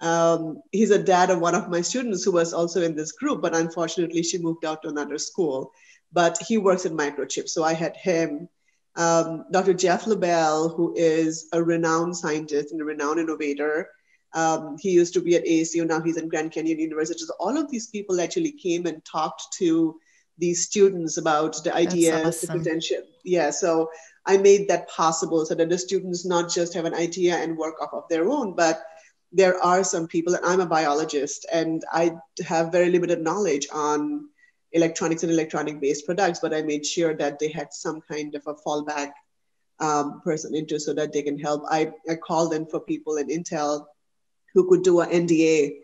[SPEAKER 2] um, he's a dad of one of my students who was also in this group, but unfortunately she moved out to another school. But he works in microchip, so I had him. Um, Dr. Jeff LaBelle, who is a renowned scientist and a renowned innovator. Um, he used to be at ASU, now he's in Grand Canyon University. So all of these people actually came and talked to these students about the ideas, awesome. the potential. Yeah, so I made that possible so that the students not just have an idea and work off of their own, but there are some people, and I'm a biologist, and I have very limited knowledge on electronics and electronic based products, but I made sure that they had some kind of a fallback um, person into so that they can help. I, I called in for people in Intel who could do an NDA,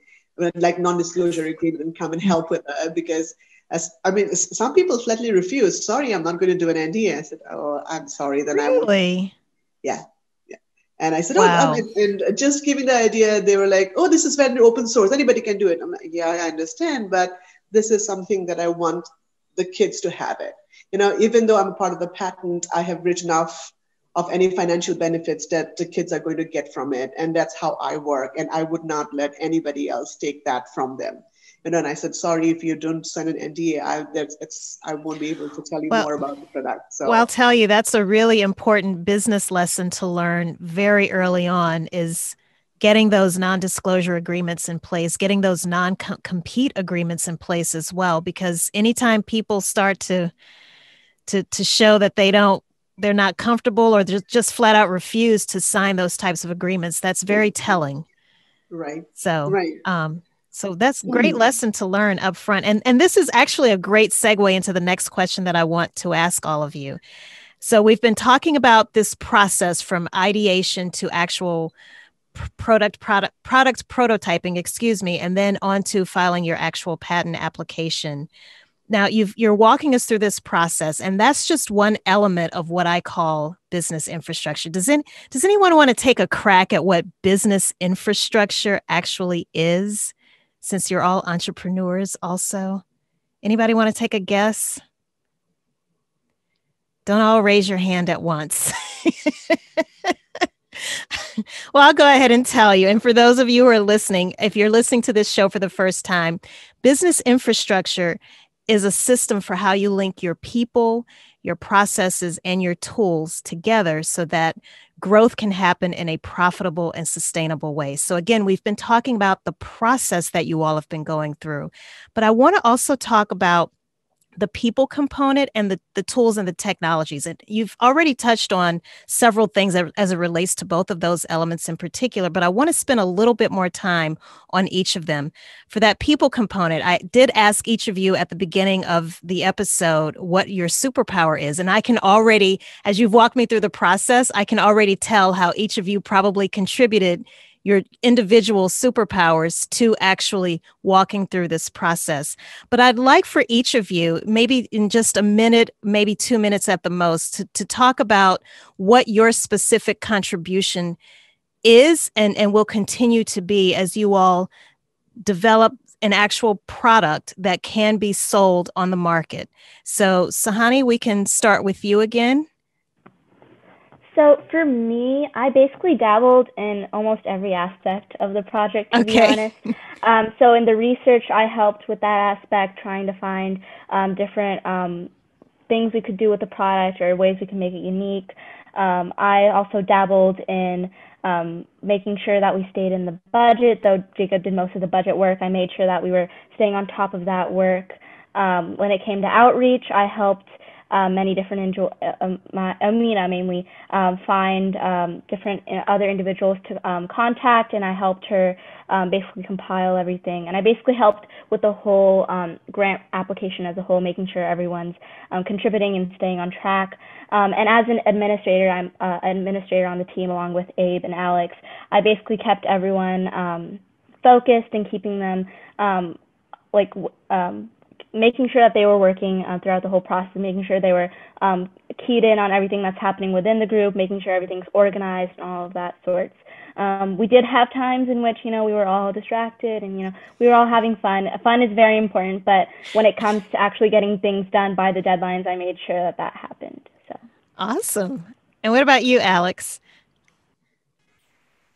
[SPEAKER 2] like non disclosure agreement, and come and help with that because as, I mean, some people flatly refuse. Sorry, I'm not going to do an NDA. I said, oh, I'm sorry. Then
[SPEAKER 1] really?
[SPEAKER 2] I Really? Yeah. Yeah. And I said, oh, wow. oh, and just giving the idea, they were like, oh, this is very open source. Anybody can do it. I'm like, yeah, I understand, but this is something that I want the kids to have it. You know, even though I'm a part of the patent, I have written off of any financial benefits that the kids are going to get from it. And that's how I work. And I would not let anybody else take that from them you know, and I said, sorry, if you don't sign an NDA, I, it's, I won't be able to tell you well, more about the product. So,
[SPEAKER 1] well, I'll tell you, that's a really important business lesson to learn very early on is getting those non-disclosure agreements in place, getting those non-compete agreements in place as well, because anytime people start to to to show that they don't they're not comfortable or just just flat out refuse to sign those types of agreements. That's very telling.
[SPEAKER 2] Right.
[SPEAKER 1] So
[SPEAKER 2] right.
[SPEAKER 1] Um, so that's great mm. lesson to learn up front. And and this is actually a great segue into the next question that I want to ask all of you. So we've been talking about this process from ideation to actual product product product prototyping, excuse me, and then on to filing your actual patent application. Now you've you're walking us through this process, and that's just one element of what I call business infrastructure. Does in, does anyone want to take a crack at what business infrastructure actually is? Since you're all entrepreneurs also. Anybody want to take a guess? Don't all raise your hand at once. (laughs) well, I'll go ahead and tell you. And for those of you who are listening, if you're listening to this show for the first time, business infrastructure is a system for how you link your people, your processes, and your tools together so that growth can happen in a profitable and sustainable way. So, again, we've been talking about the process that you all have been going through, but I want to also talk about the people component and the, the tools and the technologies. And you've already touched on several things as it relates to both of those elements in particular, but I want to spend a little bit more time on each of them. For that people component, I did ask each of you at the beginning of the episode what your superpower is. And I can already, as you've walked me through the process, I can already tell how each of you probably contributed your individual superpowers to actually walking through this process. But I'd like for each of you, maybe in just a minute, maybe two minutes at the most, to, to talk about what your specific contribution is and, and will continue to be as you all develop an actual product that can be sold on the market. So, Sohani, we can start with you again.
[SPEAKER 3] So for me, I basically dabbled in almost every aspect of the project, to okay. be honest. (laughs) Um, so in the research, I helped with that aspect, trying to find um, different um, things we could do with the product or ways we can make it unique. Um, I also dabbled in um, making sure that we stayed in the budget, though Jacob did most of the budget work. I made sure that we were staying on top of that work. Um, when it came to outreach, I helped uh, many different uh, um, Amina mainly, um, find um, different uh, other individuals to um, contact, and I helped her um, basically compile everything. And I basically helped with the whole um, grant application as a whole, making sure everyone's um, contributing and staying on track. Um, and as an administrator, I'm uh, administrator on the team along with Abe and Alex. I basically kept everyone um, focused and keeping them um, like um, making sure that they were working uh, throughout the whole process, making sure they were um, keyed in on everything that's happening within the group, making sure everything's organized and all of that sorts. Um, we did have times in which you know we were all distracted and you know we were all having fun. Fun is very important, but when it comes to actually getting things done by the deadlines, I made sure that that happened. So
[SPEAKER 1] awesome. And what about you, Alex?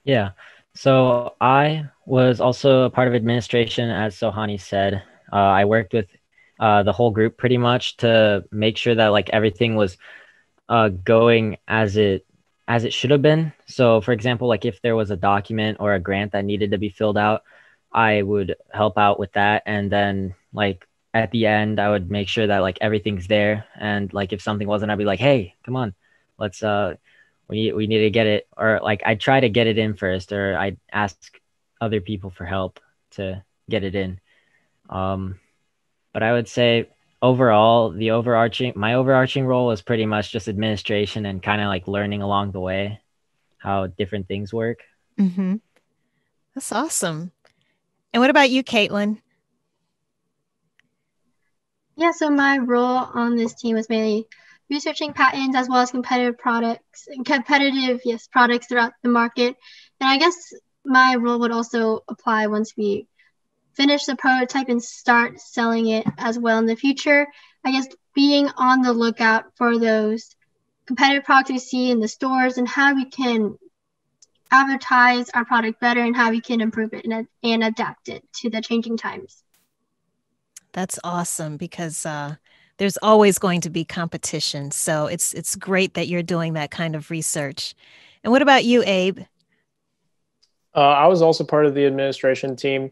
[SPEAKER 4] Yeah. So I was also a part of administration, as Sohani said. Uh, I worked with uh, the whole group pretty much to make sure that like everything was uh, going as it as it should have been. So, for example, like if there was a document or a grant that needed to be filled out, I would help out with that, and then like at the end, I would make sure that like everything's there, and like if something wasn't, I'd be like, hey, come on, let's uh, we we need to get it, or like I try to get it in first, or I ask other people for help to get it in. Um, but I would say overall, the overarching my overarching role was pretty much just administration and kind of like learning along the way how different things work.
[SPEAKER 1] Mm-hmm. That's awesome. And what about you, Caitlin?
[SPEAKER 5] Yeah, so my role on this team was mainly researching patents as well as competitive products and competitive yes products throughout the market. And I guess my role would also apply once we finish the prototype and start selling it as well in the future. I guess being on the lookout for those competitive products we see in the stores and how we can advertise our product better and how we can improve it and, and adapt it to the changing times.
[SPEAKER 1] That's awesome because uh, there's always going to be competition. So it's it's great that you're doing that kind of research. And what about you, Abe?
[SPEAKER 6] Uh, I was also part of the administration team.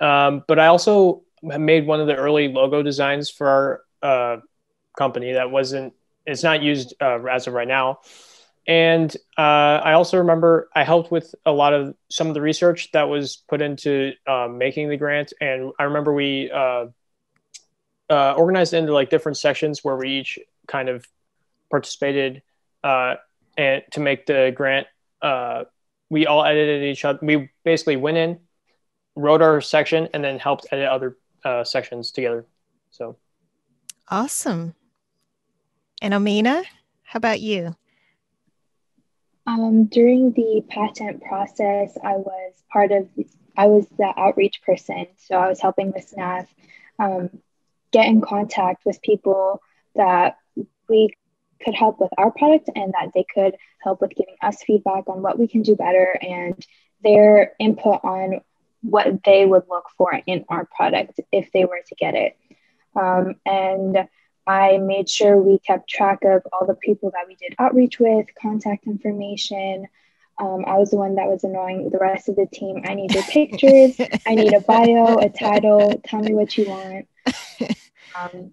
[SPEAKER 6] Um, but I also made one of the early logo designs for our uh, company that wasn't it's not used uh, as of right now. And uh, I also remember I helped with a lot of some of the research that was put into um, making the grant. And I remember we uh, uh, organized into like different sections where we each kind of participated uh, and to make the grant. We all edited each other. We basically went in, wrote our section, and then helped edit other uh, sections together. So
[SPEAKER 1] awesome. And Amina, how about you?
[SPEAKER 7] Um, during the patent process, I was part of, I was the outreach person. So I was helping the staff um, get in contact with people that we could help with our product and that they could help with giving us feedback on what we can do better and their input on what they would look for in our product if they were to get it. Um, and I made sure we kept track of all the people that we did outreach with, contact information. Um, I was the one that was annoying the rest of the team. I need your (laughs) pictures. I need a bio, a title. Tell me what you want (laughs) um,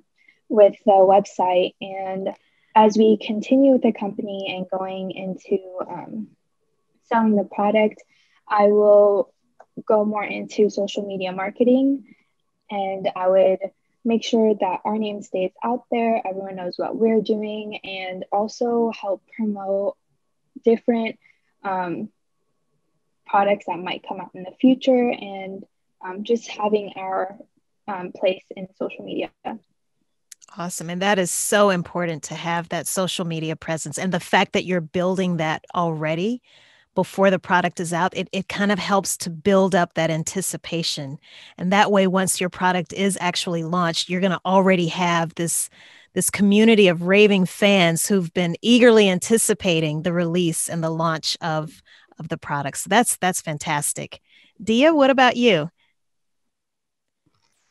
[SPEAKER 7] with the website. And as we continue with the company and going into um, selling the product, I will go more into social media marketing and I would make sure that our name stays out there, everyone knows what we're doing, and also help promote different um, products that might come out in the future and um, just having our um, place in social media.
[SPEAKER 1] Awesome. And that is so important to have that social media presence. And the fact that you're building that already before the product is out, it, it kind of helps to build up that anticipation. And that way, once your product is actually launched, you're going to already have this this community of raving fans who've been eagerly anticipating the release and the launch of of the product. So that's that's fantastic. Dia, what about you?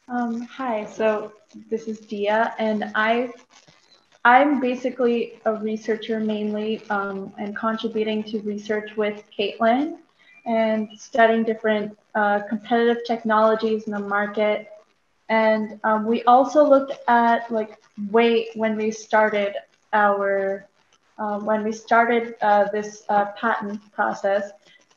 [SPEAKER 8] Um, hi, so this is Dia, and I I'm basically a researcher mainly um, and contributing to research with Caitlin and studying different uh, competitive technologies in the market. And um, we also looked at like weight when we started our uh, when we started uh, this uh, patent process.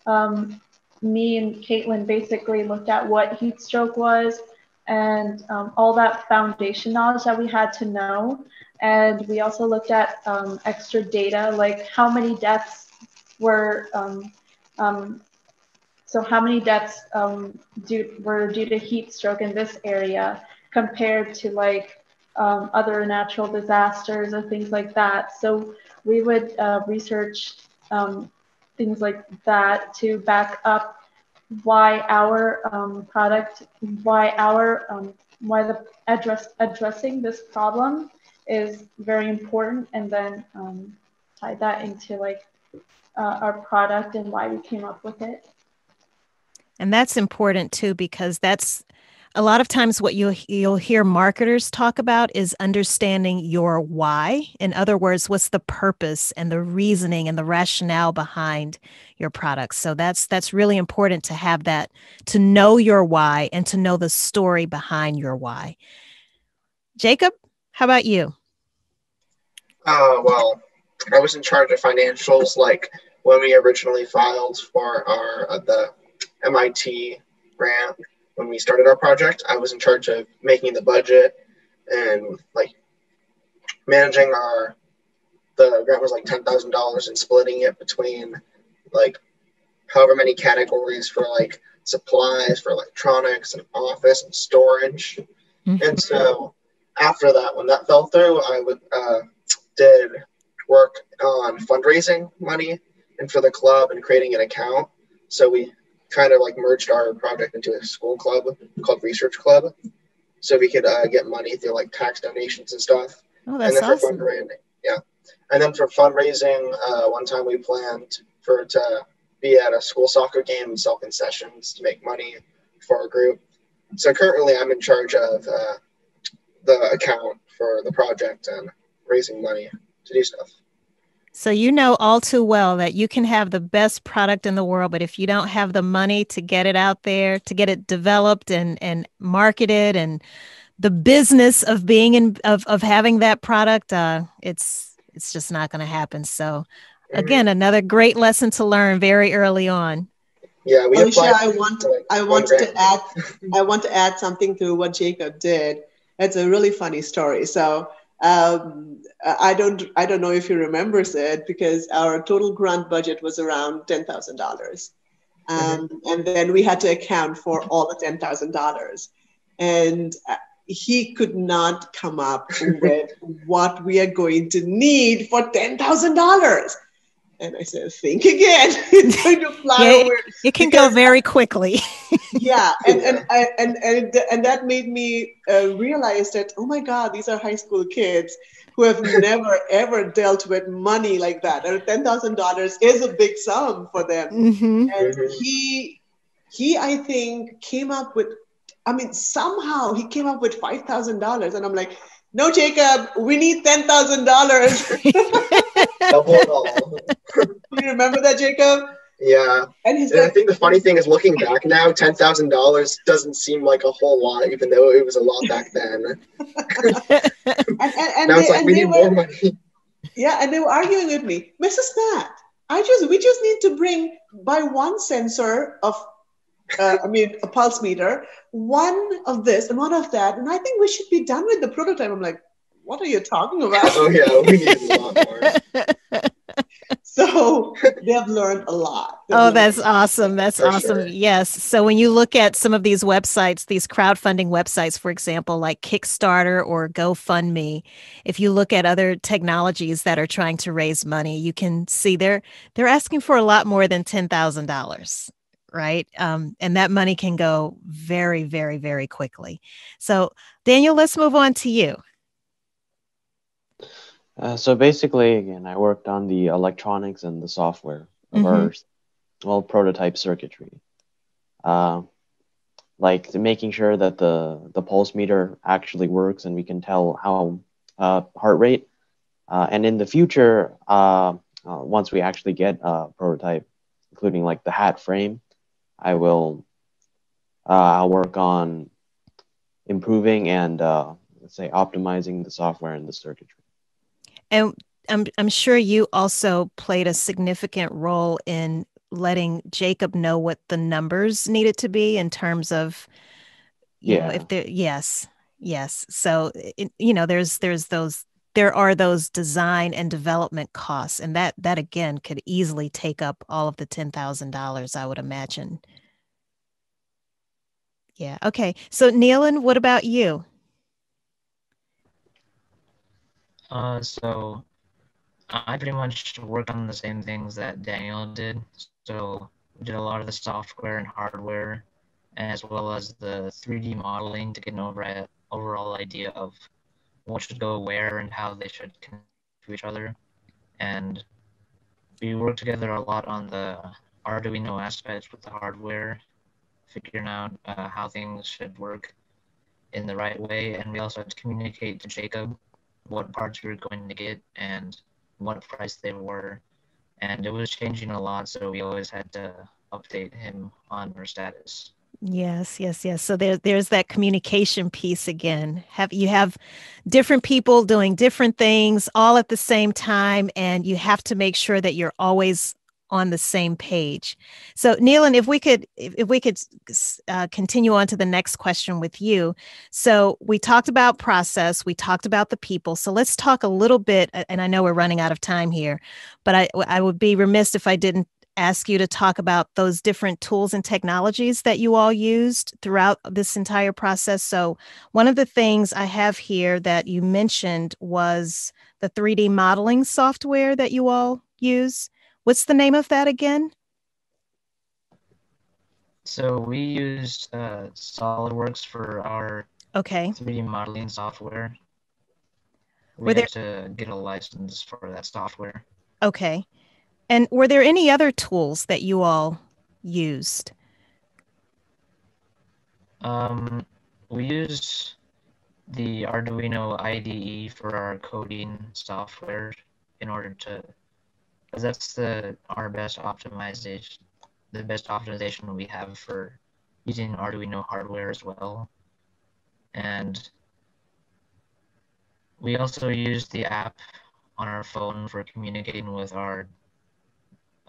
[SPEAKER 8] Um, me and Caitlin basically looked at what heat stroke was and um, all that foundation knowledge that we had to know and we also looked at um, extra data, like how many deaths were, um, um, so how many deaths um, due, were due to heat stroke in this area compared to like um, other natural disasters or things like that. So we would uh, research um, things like that to back up why our product, why our, why the address addressing this problem is very important and then um, tie that into like uh, our product and why we came up with it.
[SPEAKER 1] And that's important too because that's a lot of times what you'll you'll hear marketers talk about is understanding your why. In other words what's the purpose and the reasoning and the rationale behind your products so that's that's really important to have that to know your why and to know the story behind your why. Jacob how about you?
[SPEAKER 9] Uh, well, I was in charge of financials, like when we originally filed for our uh, the MIT grant. When we started our project, I was in charge of making the budget and like managing our. The grant was like ten thousand dollars and splitting it between like however many categories for like supplies for electronics and office and storage. Mm-hmm. And so after that, when that fell through, I would uh, did work on fundraising money and for the club and creating an account. So we kind of like merged our project into a school club called Research Club, so we could uh, get money through like tax donations and stuff.
[SPEAKER 1] Oh, that's
[SPEAKER 9] and then
[SPEAKER 1] awesome.
[SPEAKER 9] for fundraising, yeah. And then for fundraising, uh, one time we planned for to be at a school soccer game and sell concessions to make money for our group. So currently, I'm in charge of uh, the account for the project and raising money to do stuff.
[SPEAKER 1] So you know all too well that you can have the best product in the world, but if you don't have the money to get it out there, to get it developed and and marketed, and the business of being in of of having that product, uh, it's it's just not going to happen. So, again, another great lesson to learn very early on.
[SPEAKER 9] Yeah, we
[SPEAKER 2] Alicia, I want I want to add (laughs) I want to add something to what Jacob did. It's a really funny story. So um, I don't I don't know if he remembers it because our total grant budget was around ten thousand dollars, um, and then we had to account for all the ten thousand dollars, and uh, he could not come up (laughs) with what we are going to need for ten thousand dollars. And I said, think again. (laughs) it's going to fly
[SPEAKER 1] Yeah,
[SPEAKER 2] over.
[SPEAKER 1] It can go very quickly. (laughs)
[SPEAKER 2] Yeah, and and and and and that made me uh, realize that oh my God, these are high school kids who have (laughs) never ever dealt with money like that. And ten thousand dollars is a big sum for them.
[SPEAKER 1] Mhm.
[SPEAKER 2] And he he I think came up with. I mean, somehow he came up with five thousand dollars, and I'm like, no, Jacob, we need ten thousand dollars.
[SPEAKER 9] Double all.
[SPEAKER 2] you (laughs) remember that, Jacob?
[SPEAKER 9] Yeah.
[SPEAKER 2] And
[SPEAKER 9] And I think the funny thing is, looking back now, ten thousand dollars doesn't seem like a whole lot, even though it was a lot back then. (laughs)
[SPEAKER 2] and, and, and
[SPEAKER 9] now
[SPEAKER 2] they,
[SPEAKER 9] it's like we need
[SPEAKER 2] were,
[SPEAKER 9] more money.
[SPEAKER 2] Yeah, and they were arguing with me, Mrs. Nath. I just we just need to bring by one sensor of, uh, I mean, a pulse meter, one of this and one of that, and I think we should be done with the prototype. I'm like, what are you talking about?
[SPEAKER 9] Oh yeah, we need a lot more. (laughs)
[SPEAKER 2] So they have learned a lot. They've
[SPEAKER 1] Oh, that's
[SPEAKER 2] lot.
[SPEAKER 1] awesome. That's
[SPEAKER 9] For
[SPEAKER 1] awesome.
[SPEAKER 9] sure.
[SPEAKER 1] Yes. So when you look at some of these websites, these crowdfunding websites, for example, like Kickstarter or GoFundMe, if you look at other technologies that are trying to raise money, you can see they're they're asking for a lot more than ten thousand dollars, right? Um, and that money can go very, very, very quickly. So Daniel, let's move on to you.
[SPEAKER 10] Uh, so basically, again, I worked on the electronics and the software of
[SPEAKER 1] Mhm.
[SPEAKER 10] our well prototype circuitry, uh, like making sure that the the pulse meter actually works and we can tell how uh, heart rate. Uh, and in the future, uh, uh, once we actually get a prototype, including like the hat frame, I will uh, I'll work on improving and uh, let's say optimizing the software and the circuitry.
[SPEAKER 1] And I'm I'm sure you also played a significant role in letting Jacob know what the numbers needed to be in terms of you know
[SPEAKER 10] Yeah.
[SPEAKER 1] if there yes yes so it, you know there's there's those there are those design and development costs and that that again could easily take up all of the $10,000 I would imagine. Yeah. Okay. So Neelan, what about you?
[SPEAKER 11] Uh, so I pretty much worked on the same things that Daniel did. So we did a lot of the software and hardware, as well as the 3D modeling to get an overall overall idea of what should go where and how they should connect to each other. And we worked together a lot on the Arduino aspects with the hardware, figuring out uh, how things should work in the right way. And we also had to communicate to Jacob what parts we were going to get and what price they were. And it was changing a lot, so we always had to update him on our status.
[SPEAKER 1] Yes, yes, yes. So there, there's that communication piece again. Have you have different people doing different things all at the same time, and you have to make sure that you're always on the same page. So, Neelan, if we could, if, if we could uh, continue on to the next question with you. So, we talked about process, we talked about the people. So, let's talk a little bit. And I know we're running out of time here, but I, I would be remiss if I didn't ask you to talk about those different tools and technologies that you all used throughout this entire process. So, one of the things I have here that you mentioned was the 3D modeling software that you all use. What's the name of that again?
[SPEAKER 11] So we used uh, SolidWorks for our
[SPEAKER 1] Okay.
[SPEAKER 11] 3D modeling software. We
[SPEAKER 1] Were
[SPEAKER 11] had
[SPEAKER 1] there-
[SPEAKER 11] to get a license for that software.
[SPEAKER 1] Okay. And were there any other tools that you all used?
[SPEAKER 11] Um, we used the Arduino IDE for our coding software in order to, because that's the our best optimization, the best optimization we have for using Arduino hardware as well. And we also used the app on our phone for communicating with our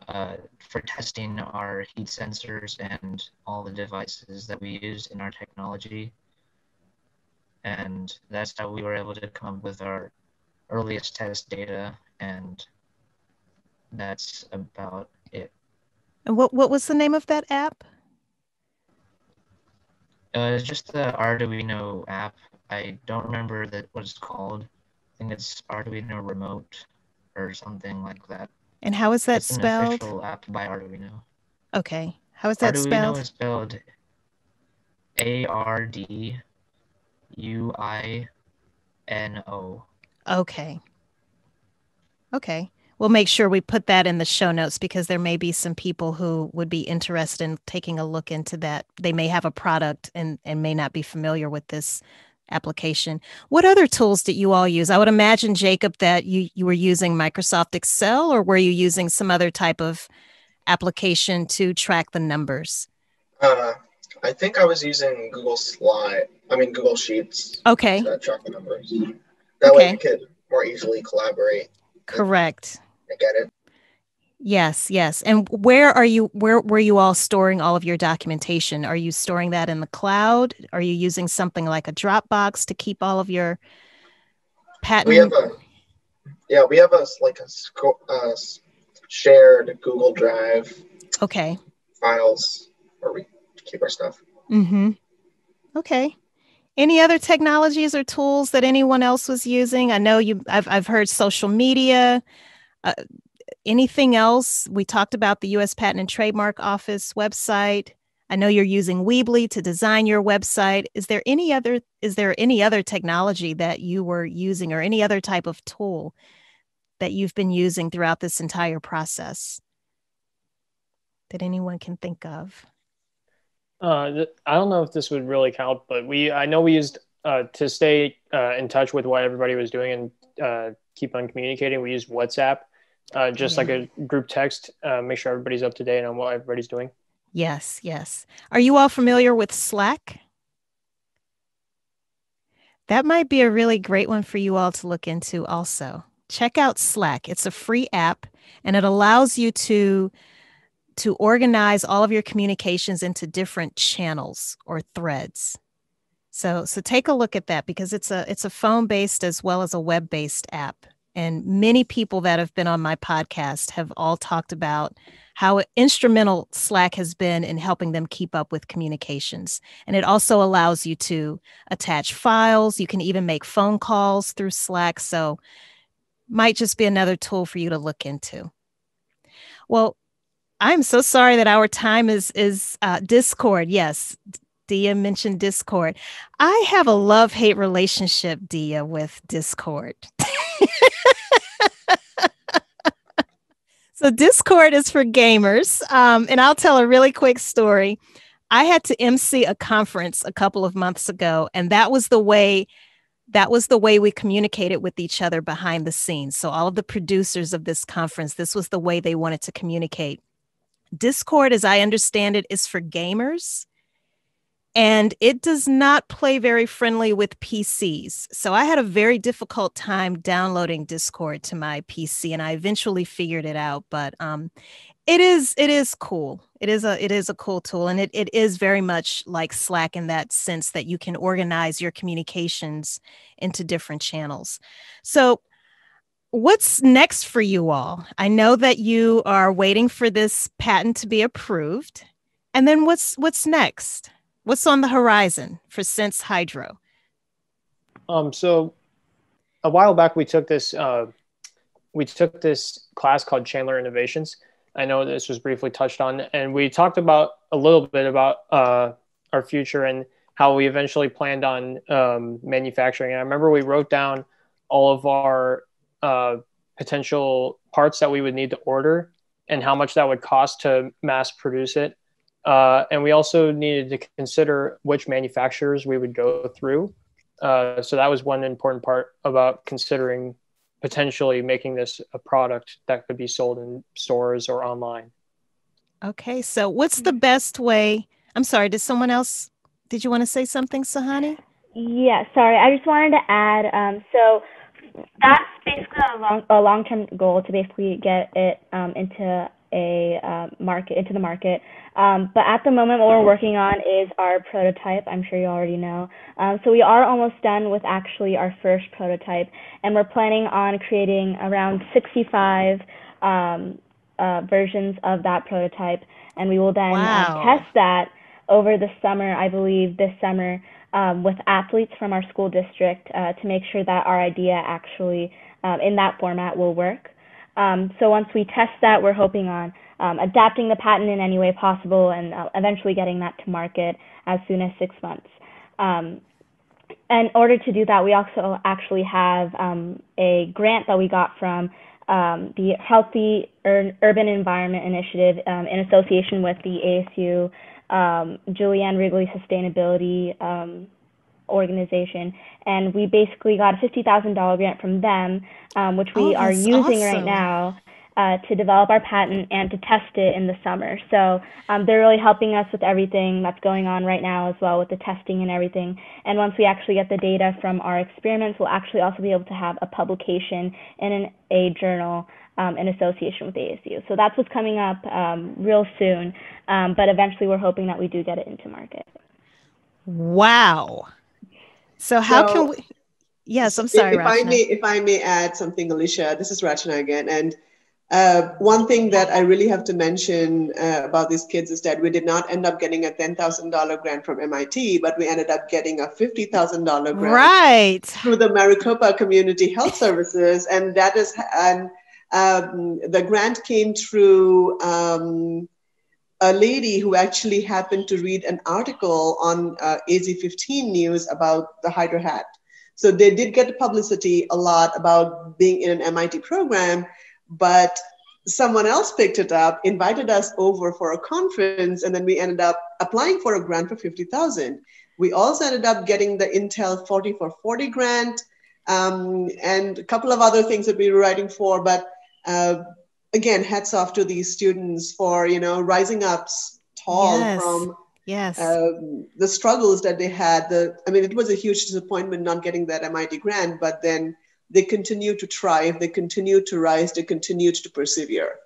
[SPEAKER 11] uh, for testing our heat sensors and all the devices that we use in our technology. And that's how we were able to come up with our earliest test data, and that's about it.
[SPEAKER 1] And what, what was the name of that app?
[SPEAKER 11] Uh, it's just the Arduino app. I don't remember that what it's called. I think it's Arduino Remote or something like that.
[SPEAKER 1] And how is that
[SPEAKER 11] it's
[SPEAKER 1] spelled?
[SPEAKER 11] An official app by Arduino.
[SPEAKER 1] Okay. How is that
[SPEAKER 11] Arduino
[SPEAKER 1] spelled?
[SPEAKER 11] is spelled A R D U I N O.
[SPEAKER 1] Okay. Okay. We'll make sure we put that in the show notes because there may be some people who would be interested in taking a look into that. They may have a product and, and may not be familiar with this application. What other tools did you all use? I would imagine, Jacob, that you, you were using Microsoft Excel or were you using some other type of application to track the numbers?
[SPEAKER 9] Uh, I think I was using Google Slide. I mean Google Sheets.
[SPEAKER 1] Okay.
[SPEAKER 9] To track the numbers. That way
[SPEAKER 1] Okay.
[SPEAKER 9] we could more easily collaborate
[SPEAKER 1] Correct.
[SPEAKER 9] And get it.
[SPEAKER 1] Yes, yes. And where are you where were you all storing all of your documentation? Are you storing that in the cloud? Are you using something like a Dropbox to keep all of your patent
[SPEAKER 9] We have a yeah, we have a like a uh, shared Google Drive
[SPEAKER 1] Okay.
[SPEAKER 9] files where we keep our stuff.
[SPEAKER 1] Mhm. Okay. Any other technologies or tools that anyone else was using? I know you I've I've heard social media uh, anything else? We talked about the US Patent and Trademark Office website. I know you're using Weebly to design your website. Is there any other is there any other technology that you were using or any other type of tool that you've been using throughout this entire process that anyone can think of?
[SPEAKER 6] Uh, th- I don't know if this would really count, but we I know we used uh, to stay uh, in touch with what everybody was doing and uh, keep on communicating. We used WhatsApp, uh, just like a group text, uh, make sure everybody's up to date on what everybody's doing.
[SPEAKER 1] Yes, yes. Are you all familiar with Slack? That might be a really great one for you all to look into also. Check out Slack. It's a free app and it allows you to to organize all of your communications into different channels or threads. So so take a look at that because it's a it's a phone-based as well as a web-based app. And many people that have been on my podcast have all talked about how instrumental Slack has been in helping them keep up with communications. And it also allows you to attach files. You can even make phone calls through Slack. So, might just be another tool for you to look into. Well, I'm so sorry that our time is is uh, Discord. Yes, Dia mentioned Discord. I have a love hate relationship, Dia, with Discord. So Discord is for gamers. Um, and I'll tell a really quick story. I had to MC a conference a couple of months ago, and that was the way that was the way we communicated with each other behind the scenes. So all of the producers of this conference, this was the way they wanted to communicate. Discord, as I understand it, is for gamers. And it does not play very friendly with PCs. So I had a very difficult time downloading Discord to my PC, and I eventually figured it out. But um, it is it is cool. It is a it is a cool tool, and it it is very much like Slack in that sense that you can organize your communications into different channels. So what's next for you all? I know that you are waiting for this patent to be approved, and then what's what's next? What's on the horizon for SenseHydro?
[SPEAKER 6] Um, so a while back we took this uh, we took this class called Chandler Innovations. I know this was briefly touched on, and we talked about a little bit about uh, our future and how we eventually planned on um, manufacturing. And I remember we wrote down all of our uh, potential parts that we would need to order and how much that would cost to mass produce it. Uh, and we also needed to consider which manufacturers we would go through. Uh, so that was one important part about considering potentially making this a product that could be sold in stores or online.
[SPEAKER 1] Okay, so what's the best way? I'm sorry, did someone else, did you want to say something, Sohani?
[SPEAKER 3] Yeah, sorry. I just wanted to add um, so that's basically a long a long term goal to basically get it um, into a uh, market into the market. Um, but at the moment, what we're working on is our prototype. I'm sure you already know. Um, so we are almost done with actually our first prototype, and we're planning on creating around 65 um, uh, versions of that prototype, and we will then uh, wow. uh, test that over the summer. I believe this summer um, with athletes from our school district uh, to make sure that our idea actually um, in that format will work. Um, so once we test that, we're hoping on um, adapting the patent in any way possible and uh, eventually getting that to market as soon as six months. Um, in order to do that, we also actually have um, a grant that we got from um, the Healthy Ur- Urban Environment Initiative um, in association with the ASU Julie Ann Wrigley Sustainability Organization, and we basically got a fifty thousand dollar grant from them, um, which we oh, are using awesome. right now. Uh, to develop our patent and to test it in the summer. So um, they're really helping us with everything that's going on right now as well with the testing and everything. And once we actually get the data from our experiments, we'll actually also be able to have a publication in an, a journal um, in association with ASU. So that's what's coming up um, real soon. Um, but eventually, we're hoping that we do get it into market.
[SPEAKER 1] Wow. So how so, can we? Yes, I'm sorry.
[SPEAKER 2] If, if I may, if I may add something, Alicia, this is Rachna again, and uh, one thing that I really have to mention uh, about these kids is that we did not end up getting a $10,000 grant from MIT, but we ended up getting a $50,000 grant
[SPEAKER 1] right.
[SPEAKER 2] through the Maricopa Community Health (laughs) Services. And that is, and um, the grant came through um, a lady who actually happened to read an article on uh, AZ15 News about the HydroHat. So they did get publicity a lot about being in an MIT program, but someone else picked it up, invited us over for a conference, and then we ended up applying for a grant for 50,000. We also ended up getting the Intel 40 for 40 grant um, and a couple of other things that we were writing for, but uh, again, hats off to these students for you know rising up tall yes. from
[SPEAKER 1] yes
[SPEAKER 2] um, the struggles that they had. The I mean, it was a huge disappointment not getting that MIT grant, but then they continued to thrive, they continued to rise, they continued to persevere.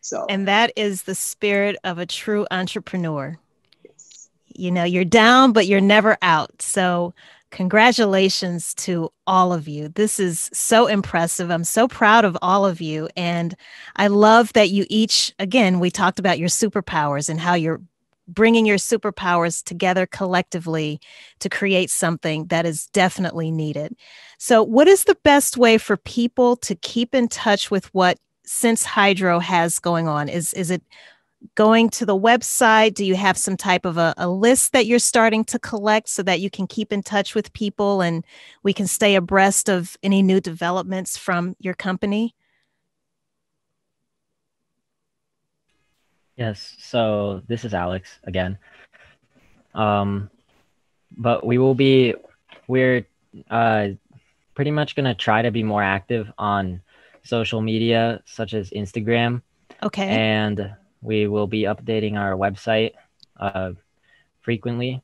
[SPEAKER 2] So,
[SPEAKER 1] and that is the spirit of a true entrepreneur. Yes. You know, you're down, but you're never out. So, Congratulations to all of you. This is so impressive. I'm so proud of all of you. And I love that you each, again, we talked about your superpowers and how you're bringing your superpowers together collectively to create something that is definitely needed. So, what is the best way for people to keep in touch with what SenseHydro has going on? Is is it going to the website? Do you have some type of a, a, list that you're starting to collect so that you can keep in touch with people and we can stay abreast of any new developments from your company?
[SPEAKER 4] Yes. So this is Alex again. Um, but we will be, we're uh, pretty much going to try to be more active on social media such as Instagram.
[SPEAKER 1] Okay.
[SPEAKER 4] And we will be updating our website uh, frequently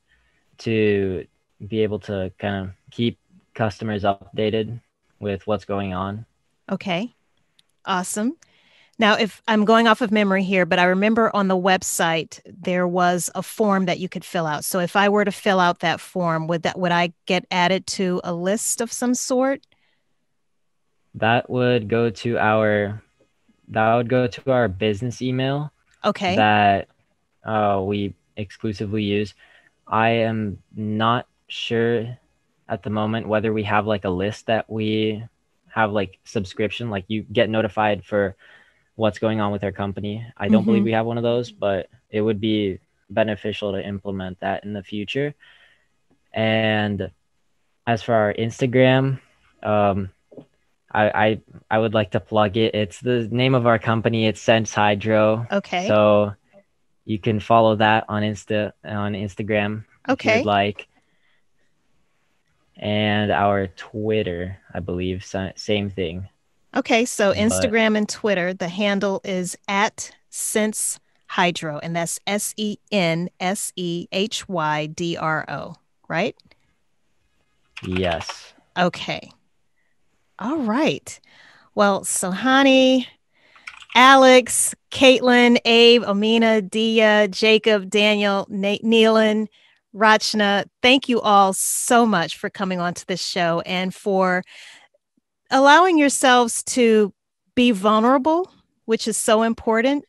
[SPEAKER 4] to be able to kind of keep customers updated with what's going on.
[SPEAKER 1] Okay. Awesome. Now, if I'm going off of memory here, but I remember on the website there was a form that you could fill out. So if I were to fill out that form, would that would I get added to a list of some sort?
[SPEAKER 4] That would go to our that would go to our business email
[SPEAKER 1] okay.
[SPEAKER 4] That uh, we exclusively use. I am not sure at the moment whether we have like a list that we have like subscription like you get notified for what's going on with our company. I don't mm-hmm. believe we have one of those but it would be beneficial to implement that in the future. And as for our instagram um, I, I I would like to plug it. It's the name of our company. It's SenseHydro.
[SPEAKER 1] Okay.
[SPEAKER 4] So you can follow that on Insta on Instagram.
[SPEAKER 1] Okay. If
[SPEAKER 4] you'd like. And our Twitter, I believe, same thing.
[SPEAKER 1] Okay, so Instagram but, and Twitter, the handle is at Sense Hydro, and that's S E N S E H Y D R O, right?
[SPEAKER 4] Yes.
[SPEAKER 1] Okay. All right. Well, Sohani, Alex, Caitlin, Abe, Amina, Dia, Jacob, Daniel, Nate, Neelan, Rachna, thank you all so much for coming on to this show and for allowing yourselves to be vulnerable, which is so important.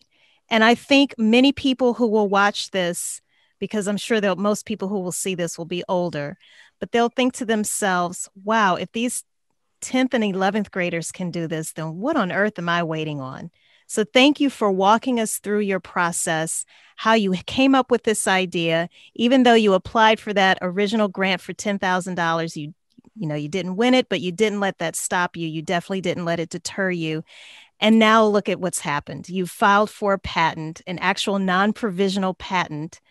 [SPEAKER 1] And I think many people who will watch this, because I'm sure that most people who will see this will be older, but they'll think to themselves, wow, if these 10th and 11th graders can do this, then what on earth am I waiting on? So, thank you for walking us through your process, how you came up with this idea. Even though you applied for that original grant for $10,000, you you know, you didn't win it, but you didn't let that stop you. You definitely didn't let it deter you. And now look at what's happened. You've filed for a patent, an actual non provisional patent.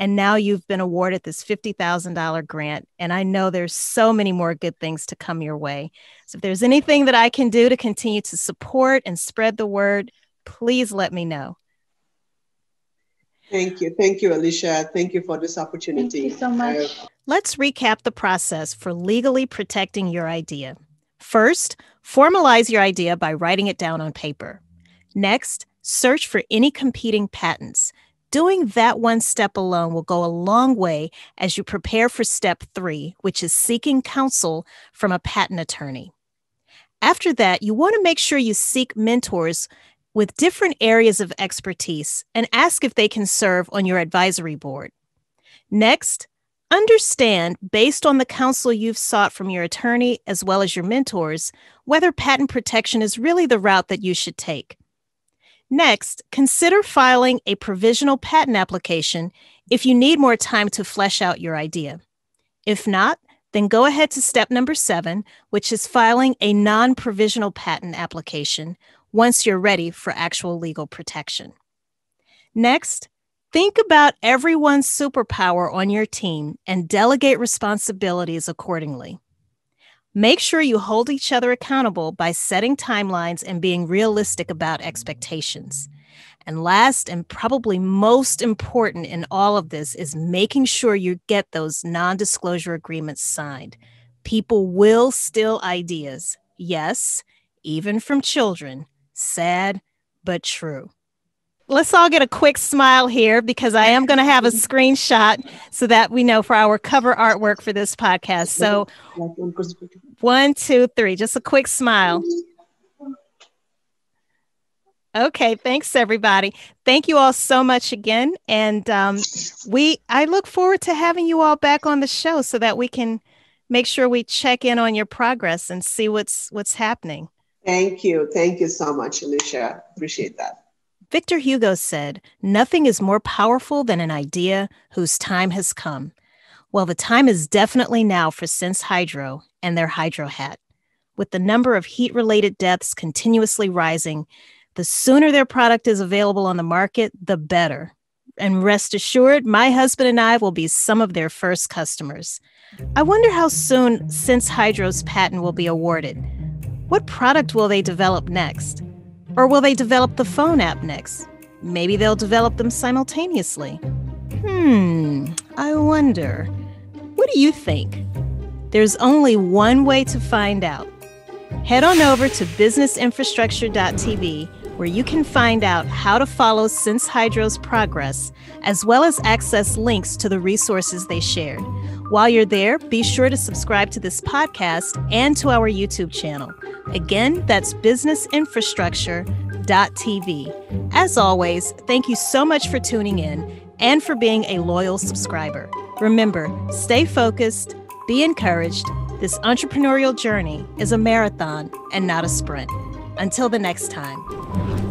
[SPEAKER 1] And now you've been awarded this $50,000 grant. And I know there's so many more good things to come your way. So if there's anything that I can do to continue to support and spread the word, please let me know.
[SPEAKER 2] Thank you. Thank you, Alicia. Thank you for this opportunity.
[SPEAKER 8] Thank you so much.
[SPEAKER 1] Uh, Let's recap the process for legally protecting your idea. First, formalize your idea by writing it down on paper. Next, search for any competing patents. Doing that one step alone will go a long way as you prepare for step three, which is seeking counsel from a patent attorney. After that, you want to make sure you seek mentors with different areas of expertise and ask if they can serve on your advisory board. Next, understand, based on the counsel you've sought from your attorney as well as your mentors, whether patent protection is really the route that you should take. Next, consider filing a provisional patent application if you need more time to flesh out your idea. If not, then go ahead to step number seven, which is filing a non provisional patent application once you're ready for actual legal protection. Next, think about everyone's superpower on your team and delegate responsibilities accordingly. Make sure you hold each other accountable by setting timelines and being realistic about expectations. And last and probably most important in all of this is making sure you get those non disclosure agreements signed. People will steal ideas, yes, even from children, Sad, but true. Let's all get a quick smile here because I am going to have a screenshot so that we know for our cover artwork for this podcast. So, one, two, three, just a quick smile. Okay, thanks everybody. Thank you all so much again, and um, we I look forward to having you all back on the show so that we can make sure we check in on your progress and see what's what's happening.
[SPEAKER 2] Thank you. Thank you so much, Alicia. Appreciate that.
[SPEAKER 1] Victor Hugo said, Nothing is more powerful than an idea whose time has come. Well, the time is definitely now for SenseHydro and their HydroHat. With the number of heat related deaths continuously rising, the sooner their product is available on the market, the better. And rest assured, my husband and I will be some of their first customers. I wonder how soon SenseHydro's patent will be awarded. What product will they develop next? Or will they develop the phone app next? Maybe they'll develop them simultaneously. Hmm, I wonder. What do you think? There's only one way to find out. Head on over to businessinfrastructure.tv where you can find out how to follow SenseHydro's progress, as well as access links to the resources they shared. While you're there, be sure to subscribe to this podcast and to our YouTube channel. Again, that's businessinfrastructure.tv. As always, thank you so much for tuning in and for being a loyal subscriber. Remember, stay focused, be encouraged. This entrepreneurial journey is a marathon and not a sprint. Until the next time.